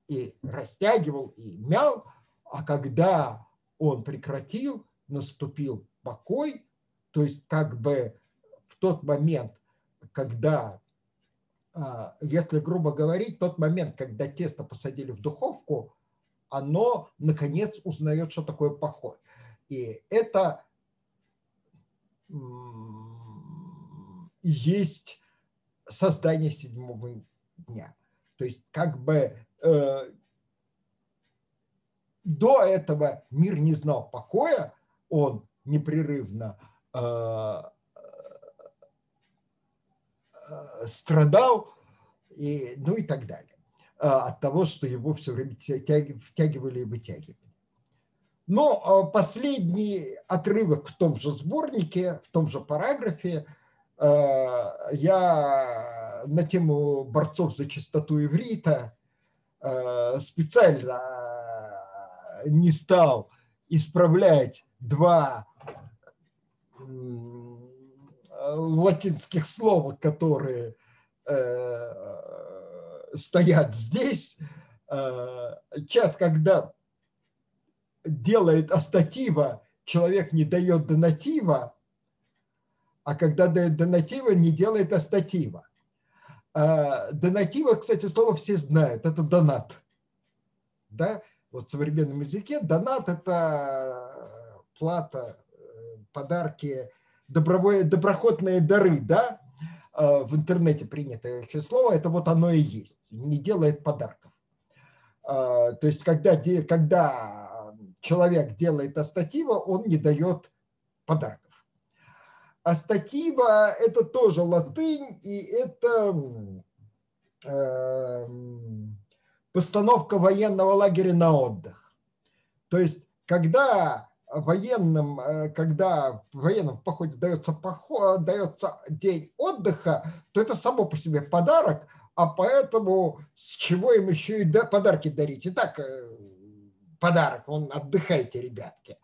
и растягивал, и мял, а когда он прекратил, наступил покой, то есть как бы в тот момент, когда, а, если грубо говорить, тот момент, когда тесто посадили в духовку, оно, наконец, узнает, что такое покой. И это есть создание седьмого дня. То есть как бы э, до этого мир не знал покоя, он непрерывно э, э, страдал, и, ну и так далее, э, от того, что его все время втягивали и вытягивали. Но э, последний отрывок в том же сборнике, в том же параграфе, э, я на тему борцов за чистоту иврита э, специально не стал исправлять два латинских слова, которые стоят здесь. Сейчас, когда делает астатива, человек не дает донатива, а когда дает донатива, не делает астатива. А, донатива, кстати, слово все знают, это донат. Да? Вот в современном языке донат – это плата, подарки, добровольные, доброходные дары, да? В интернете принятое слово, это вот оно и есть, не делает подарков. То есть, когда, когда человек делает астатива, он не дает подарков. Астатива – это тоже латынь, и это э, постановка военного лагеря на отдых. То есть, когда военным, э, когда в военном походе дается, поход, дается день отдыха, то это само по себе подарок, а поэтому с чего им еще и подарки дарить? Итак, э, подарок, он отдыхайте, ребятки.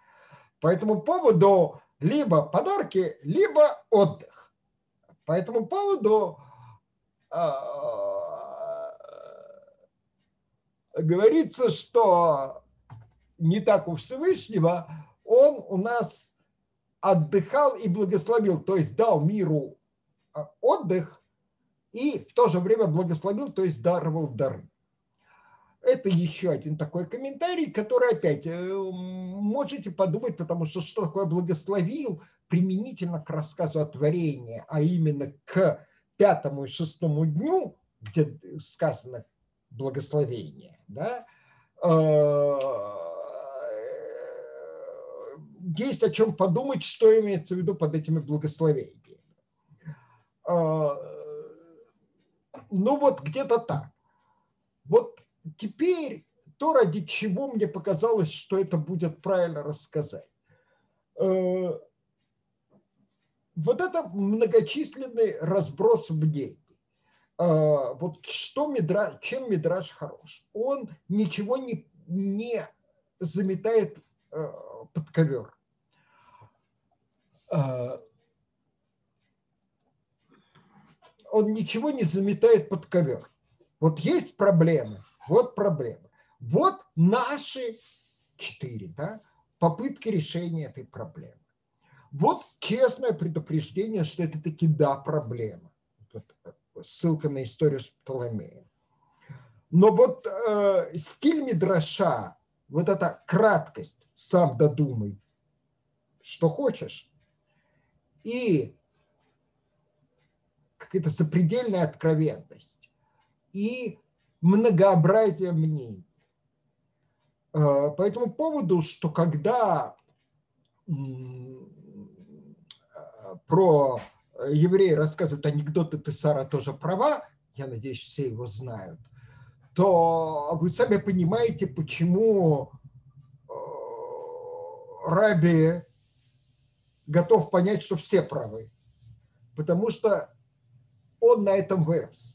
По этому поводу либо подарки, либо отдых. По этому поводу а, говорится, что не так у Всевышнего, он у нас отдыхал и благословил, то есть дал миру а, отдых и в то же время благословил, то есть даровал дары. Это еще один такой комментарий, который опять э, можете подумать, потому что что такое благословил применительно к рассказу о творении, а именно к пятому и шестому дню, где сказано благословение, да, э, есть о чем подумать, что имеется в виду под этими благословениями. Э, ну вот где-то так. Вот теперь то, ради чего мне показалось, что это будет правильно рассказать. Э, вот это многочисленный разброс мнений. Э, вот что Мидраш, чем Мидраш хорош? Он ничего не, не заметает э, под ковер. Он ничего не заметает под ковер. Вот есть проблемы, вот проблема. Вот наши четыре да, попытки решения этой проблемы. Вот честное предупреждение, что это таки да, проблема. Вот, э, ссылка на историю с Птоломеем. Но вот э, стиль Мидраша, вот эта краткость, сам додумай, что хочешь, и какая-то запредельная откровенность, и многообразие мнений. Э, по этому поводу, что когда э, про евреи рассказывают анекдоты Тесара тоже права, я надеюсь, все его знают, то вы сами понимаете, почему э, Раби готов понять, что все правы. Потому что он на этом вырос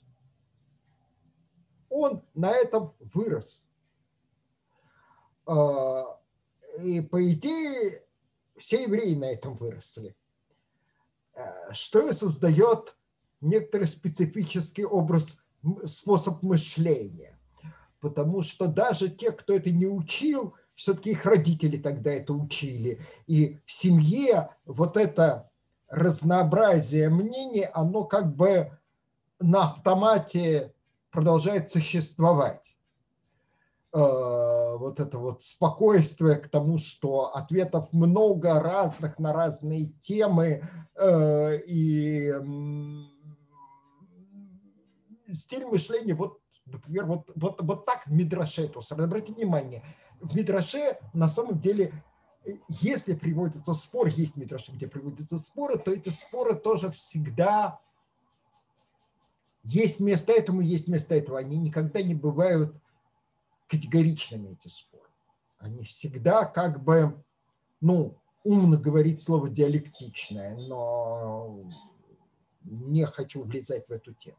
он на этом вырос. А, и по идее все евреи на этом выросли. А, что и создает некоторый специфический образ, способ мышления. Потому что даже те, кто это не учил, все-таки их родители тогда это учили. И в семье вот это разнообразие мнений, оно как бы на автомате продолжает существовать. Э, вот это вот спокойствие к тому, что ответов много разных на разные темы э, и стиль мышления вот например, вот, вот, вот так в Мидраше. То есть, обратите внимание, в Мидраше на самом деле, если приводится спор, есть Мидраше, где приводятся споры, то эти споры тоже всегда есть место этому, есть место этого. Они никогда не бывают категоричными, эти споры. Они всегда как бы, ну, умно говорить слово диалектичное, но не хочу влезать в эту тему.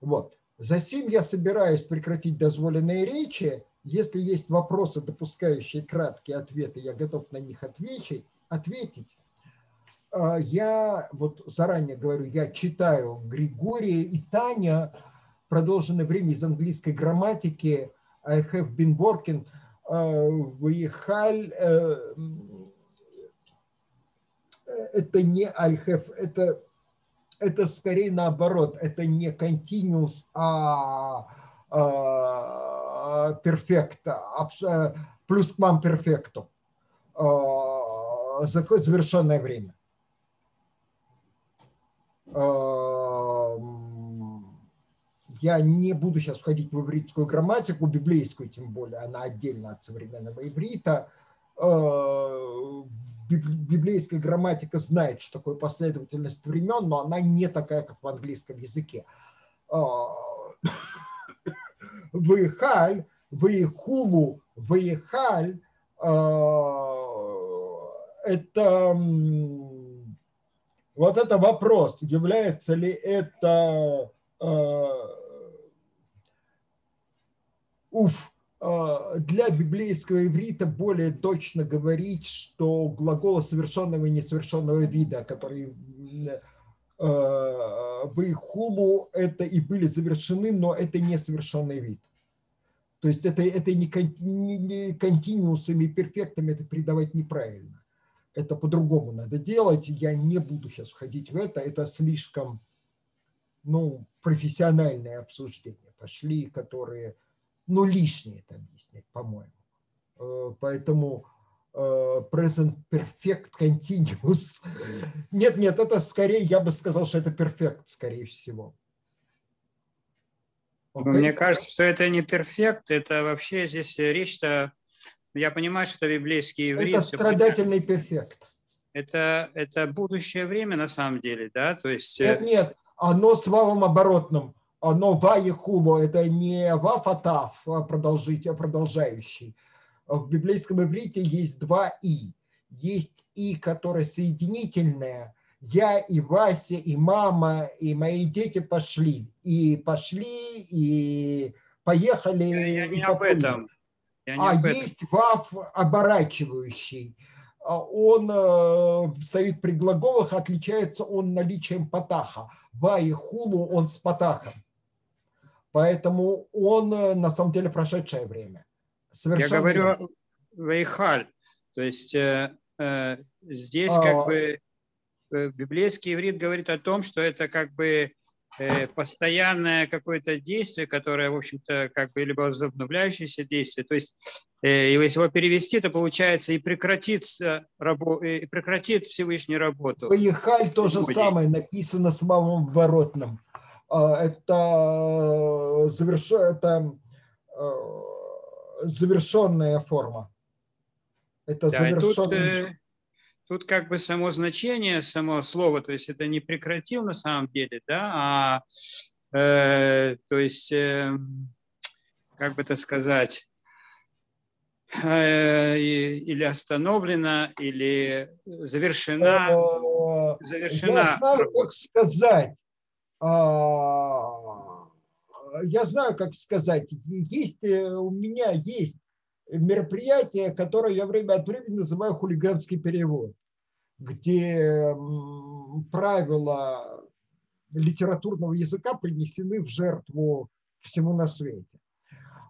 Вот. Засим я собираюсь прекратить дозволенные речи. Если есть вопросы, допускающие краткие ответы, я готов на них ответить. ответить. А, я вот заранее говорю, я читаю Григория и Таня продолженное время из английской грамматики I have been working Ваихаль э, это не I have, это, это скорее наоборот, это не continuous, а, а perfect, плюс к вам перфекту, завершенное время. Я не буду сейчас входить в ивритскую грамматику, библейскую тем более, она отдельно от современного иврита. Э, библейская грамматика знает, что такое последовательность времен, но она не такая, как в английском языке. Э, выехаль, выехулу, выехаль э, это вот это вопрос, является ли это уф, а, для библейского иврита более точно говорить, что глаголы совершенного и несовершенного вида, которые в Ихуму это и были завершены, но это несовершенный вид. То есть это, это не, не континуусами и перфектами, это передавать неправильно. Это по-другому надо делать. Я не буду сейчас входить в это. Это слишком ну, профессиональное обсуждение. Пошли, которые ну, лишнее это объяснять, по-моему. Э, поэтому э, present perfect continuous. Нет, нет, это скорее, я бы сказал, что это perfect, скорее всего. Okay. Мне кажется, что это не перфект, это вообще здесь речь-то, я понимаю, что библейский иврит... Это страдательный перфект. Это, это будущее время на самом деле, да? То есть... Нет, нет, оно с вавом оборотным но ваехуло – это не вафатав, а продолжить, а продолжающий. В библейском иврите есть два «и». Есть «и», которое соединительное. Я и Вася, и мама, и мои дети пошли. И пошли, и поехали. Я, я не об этом. А есть ваф оборачивающий он э, стоит при глаголах, отличается он наличием патаха. Ва и хулу он с патахом. Поэтому он э, на самом деле прошедшее время. Совершенно Я говорю вейхаль, то есть э, э, здесь а... как бы э, библейский иврит говорит о том, что это как бы постоянное какое-то действие, которое, в общем-то, как бы либо возобновляющееся действие. То есть, э, если его перевести, то получается и прекратится рабо, и прекратит Всевышний работу. Поехаль то же самое написано с малым воротным. А, это, заверш... это завершенная форма. Это да, завершенная... Тут, э, тут как бы само значение, само слово, то есть это не прекратил на самом деле, да, а э, то есть, э, как бы это сказать, э, или остановлена, или завершена. Э, завершена. Я знаю, как сказать. А, я знаю, как сказать, есть э, у меня есть мероприятие, которое я время от времени называю хулиганский перевод, где правила литературного языка принесены в жертву всему на свете.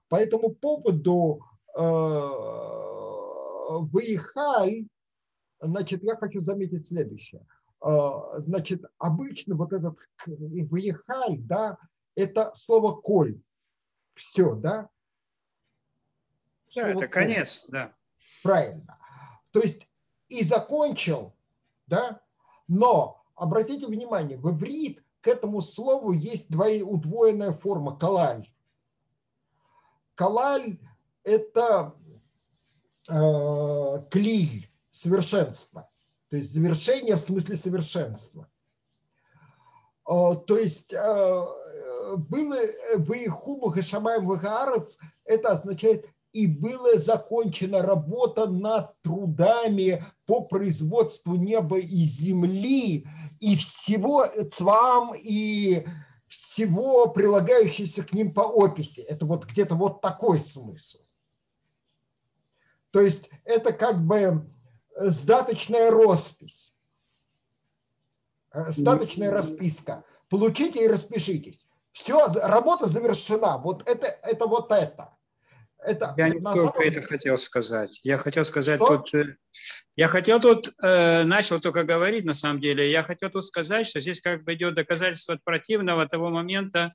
По этому поводу э, выехаль, значит, я хочу заметить следующее. А, значит, обычно вот этот выехаль, да, это слово коль. Все, да? Да, это конец, да. Правильно. То есть и закончил, да, но обратите внимание, в иврит к этому слову есть удвоенная форма калаль. Калаль – это э, клиль, совершенство. То есть завершение в смысле совершенства. А, то есть а, было в Хубах и Шамаем Вахаарец, это означает и была закончена работа над трудами по производству неба и земли, и всего цвам, и, всего прилагающегося к ним по описи. Это вот где-то вот такой смысл. То есть это как бы сдаточная роспись, сдаточная расписка. Получите и распишитесь. Все, работа завершена. Вот это, это вот это. Это, я не только это хотел сказать. Я хотел сказать что? тут... Э, я хотел тут, э, начал только говорить, на самом деле, я хотел тут сказать, что здесь как бы идет доказательство от противного того момента,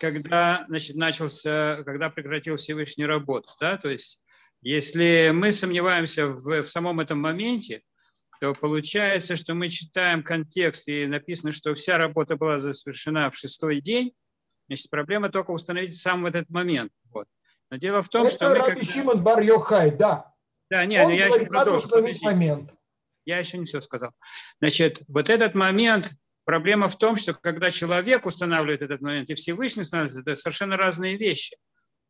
когда значит, начался, когда прекратил Всевышний работу. Да? То есть, если мы сомневаемся в, в самом этом моменте, то получается, что мы читаем контекст, и написано, что вся работа была завершена в шестой день, значит, проблема только установить сам этот момент. Вот. Но дело в том, Это что... Это Раби когда... Шимон бар Йохай, да. Да, нет, Он я говорит, еще продолжу. момент. Я еще не все сказал. Значит, вот этот момент, проблема в том, что когда человек устанавливает этот момент и Всевышний устанавливает, это совершенно разные вещи.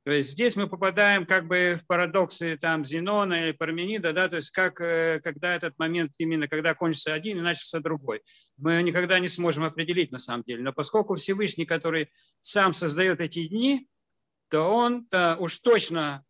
То есть здесь мы попадаем как бы в парадоксы там Зенона или Парменида, да, то есть как, э, когда этот момент именно, когда кончится один и начался другой. Мы никогда не сможем определить на самом деле. Но поскольку Всевышний, который сам создает эти дни, то он -то уж точно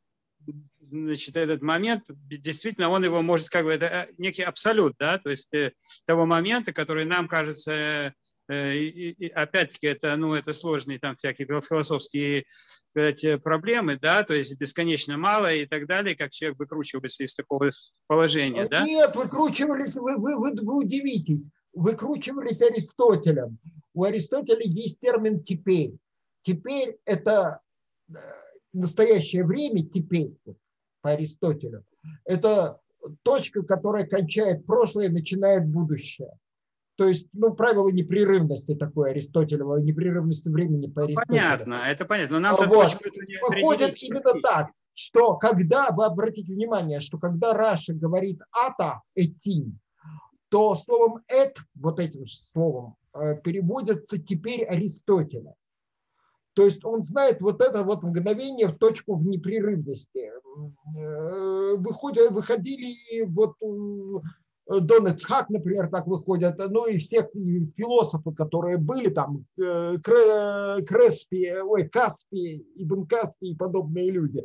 значит, этот момент, действительно, он его может, как бы, это э, некий абсолют, да, то есть э, того момента, который нам кажется, э, опять-таки, это, ну, это сложные там всякие философские сказать, проблемы, да, то есть бесконечно мало и так далее, как человек выкручивается из такого положения, да? Нет, выкручивались, вы, вы, вы, вы удивитесь, выкручивались Аристотелем. У Аристотеля есть термин «теперь». Теперь – это настоящее время теперь, по Аристотелю, это точка, которая кончает прошлое и начинает будущее. То есть, ну, правило непрерывности такое Аристотелева, непрерывности времени по ну, Аристотелю. Понятно, это понятно. Но нам вот. Выходит именно так, что когда, вы обратите внимание, что когда Раша говорит «ата этим», то словом «эт», вот этим словом, э, переводится теперь Аристотеля. То есть он знает вот это вот мгновение в точку в непрерывности. Э, выходят, выходили вот э, Дон Ицхак, например, так выходят, ну и все философы, которые были там, э, Креспи, ой, Каспи, Ибн Каспи и подобные люди.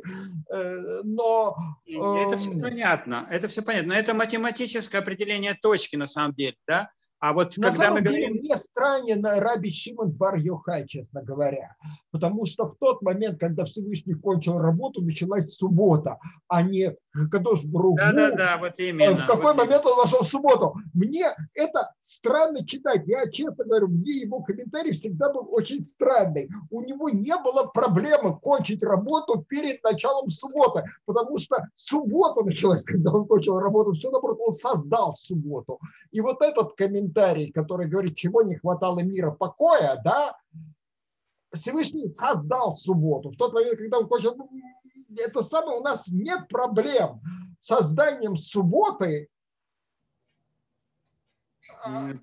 Но... Это все эм, понятно, это все понятно. Но это математическое определение точки на самом деле, да? А вот На когда мы деле, говорим... мне странен Раби Шимон бар Йохай, честно говоря, потому что в тот момент, когда Всевышний кончил работу, началась суббота, а не Кадош Бругу. Да, да, да, вот именно. В какой вот момент он вошел в субботу? Мне это странно читать. Я честно говорю, мне его комментарий всегда был очень странный. У него не было проблемы кончить работу перед началом субботы, потому что суббота началась, когда он кончил работу. Все наоборот, он создал субботу. И вот этот комментарий, который говорит, чего не хватало мира покоя, да, Всевышний создал субботу. В тот момент, когда он кончил это самое, у нас нет проблем с созданием субботы.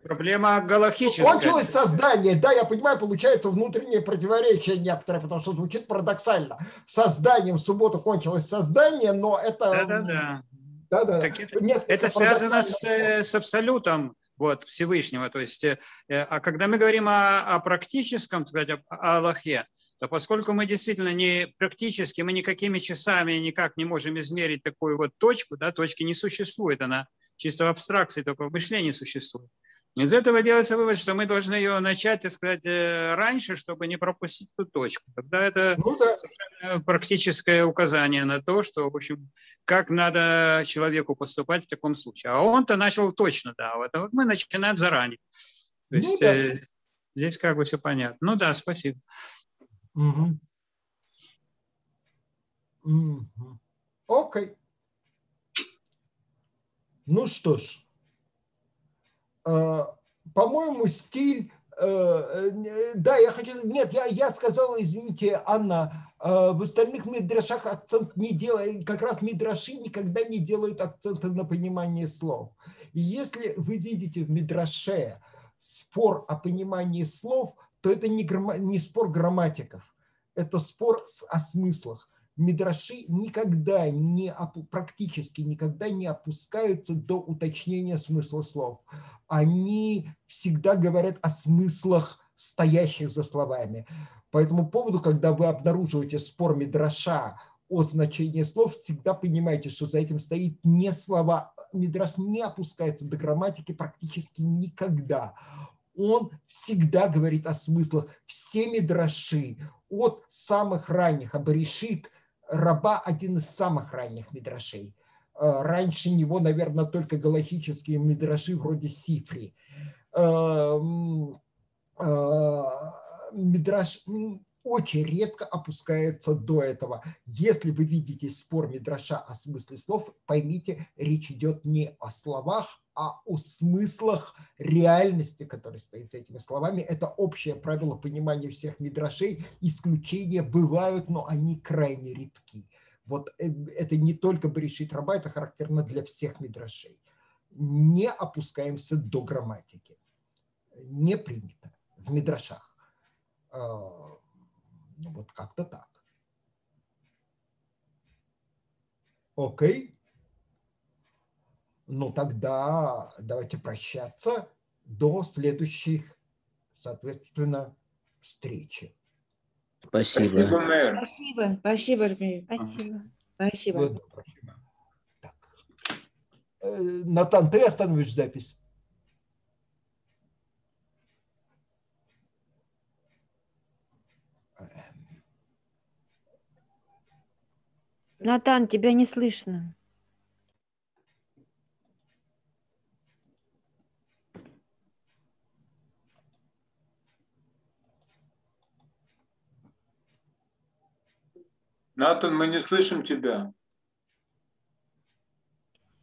Проблема галахическая. Кончилось создание, да, я понимаю, получается внутреннее противоречие некоторое, потому что звучит парадоксально. Созданием в субботу кончилось создание, но это... Да-да-да. Да-да. Это, это связано с, э, с абсолютом вот, Всевышнего. То есть, э, а когда мы говорим о, о практическом, сказать, о Аллахе, то поскольку мы действительно не практически, мы никакими часами никак не можем измерить такую вот точку, да, точки не существует, она чисто в абстракции, только в мышлении существует. Из этого делается вывод, что мы должны ее начать, так сказать, э, раньше, чтобы не пропустить эту точку. Тогда это ну, да. практическое указание на то, что, в общем, как надо человеку поступать в таком случае. А он-то начал точно, да. Вот, а вот мы начинаем заранее. То ну есть ну, да. э, здесь как бы все понятно. Ну да, спасибо. Угу. Угу. Окей. Ну что ж, а, по-моему, стиль э, да, я хочу... Нет, я, я сказал, извините, Анна, а, в остальных мидрашах акцент не делает, как раз мидраши никогда не делают акцента на понимание слов. И если вы видите в мидраше спор о понимании слов, то это не, грамма, не спор грамматиков, это спор о смыслах. Мидраши никогда не, практически никогда не опускаются до уточнения смысла слов. Они всегда говорят о смыслах стоящих за словами. По этому поводу, когда вы обнаруживаете спор Мидраша о значении слов, всегда понимаете, что за этим стоит не слова. Мидраш не опускается до грамматики практически никогда. Он всегда говорит о смыслах. Все мидраши от самых ранних, Абаришит, раба один из самых ранних мидрашей. Э, раньше него, наверное, только галахические мидраши вроде Сифри. Эм, э, Мидраш очень редко опускается до этого. Если вы видите спор Мидраша о смысле слов, поймите, речь идет не о словах, а о смыслах реальности, которая стоит за этими словами. Это общее правило понимания всех Мидрашей. Исключения бывают, но они крайне редки. Вот э, это не только Берешит Раба, это характерно для всех Мидрашей. Не опускаемся до грамматики. Не принято в Мидрашах. А, ну, вот как-то так. Окей. Ну, тогда давайте прощаться до следующих, соответственно, встречи. Спасибо. Спасибо, мэр. Спасибо, спасибо, Армей. Спасибо. Спасибо. Спасибо. Так. Э, Натан, ты остановишь запись? Натан, тебя не слышно. Натан, мы не слышим тебя.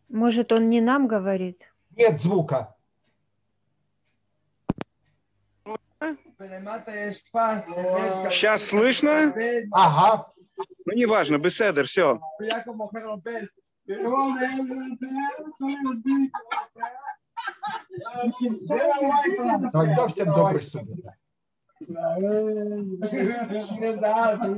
Может, он не нам говорит? Нет звука. Сейчас слышно? Ага. Ну, неважно, беседер, все. Тогда всем доброй субботы. Exato.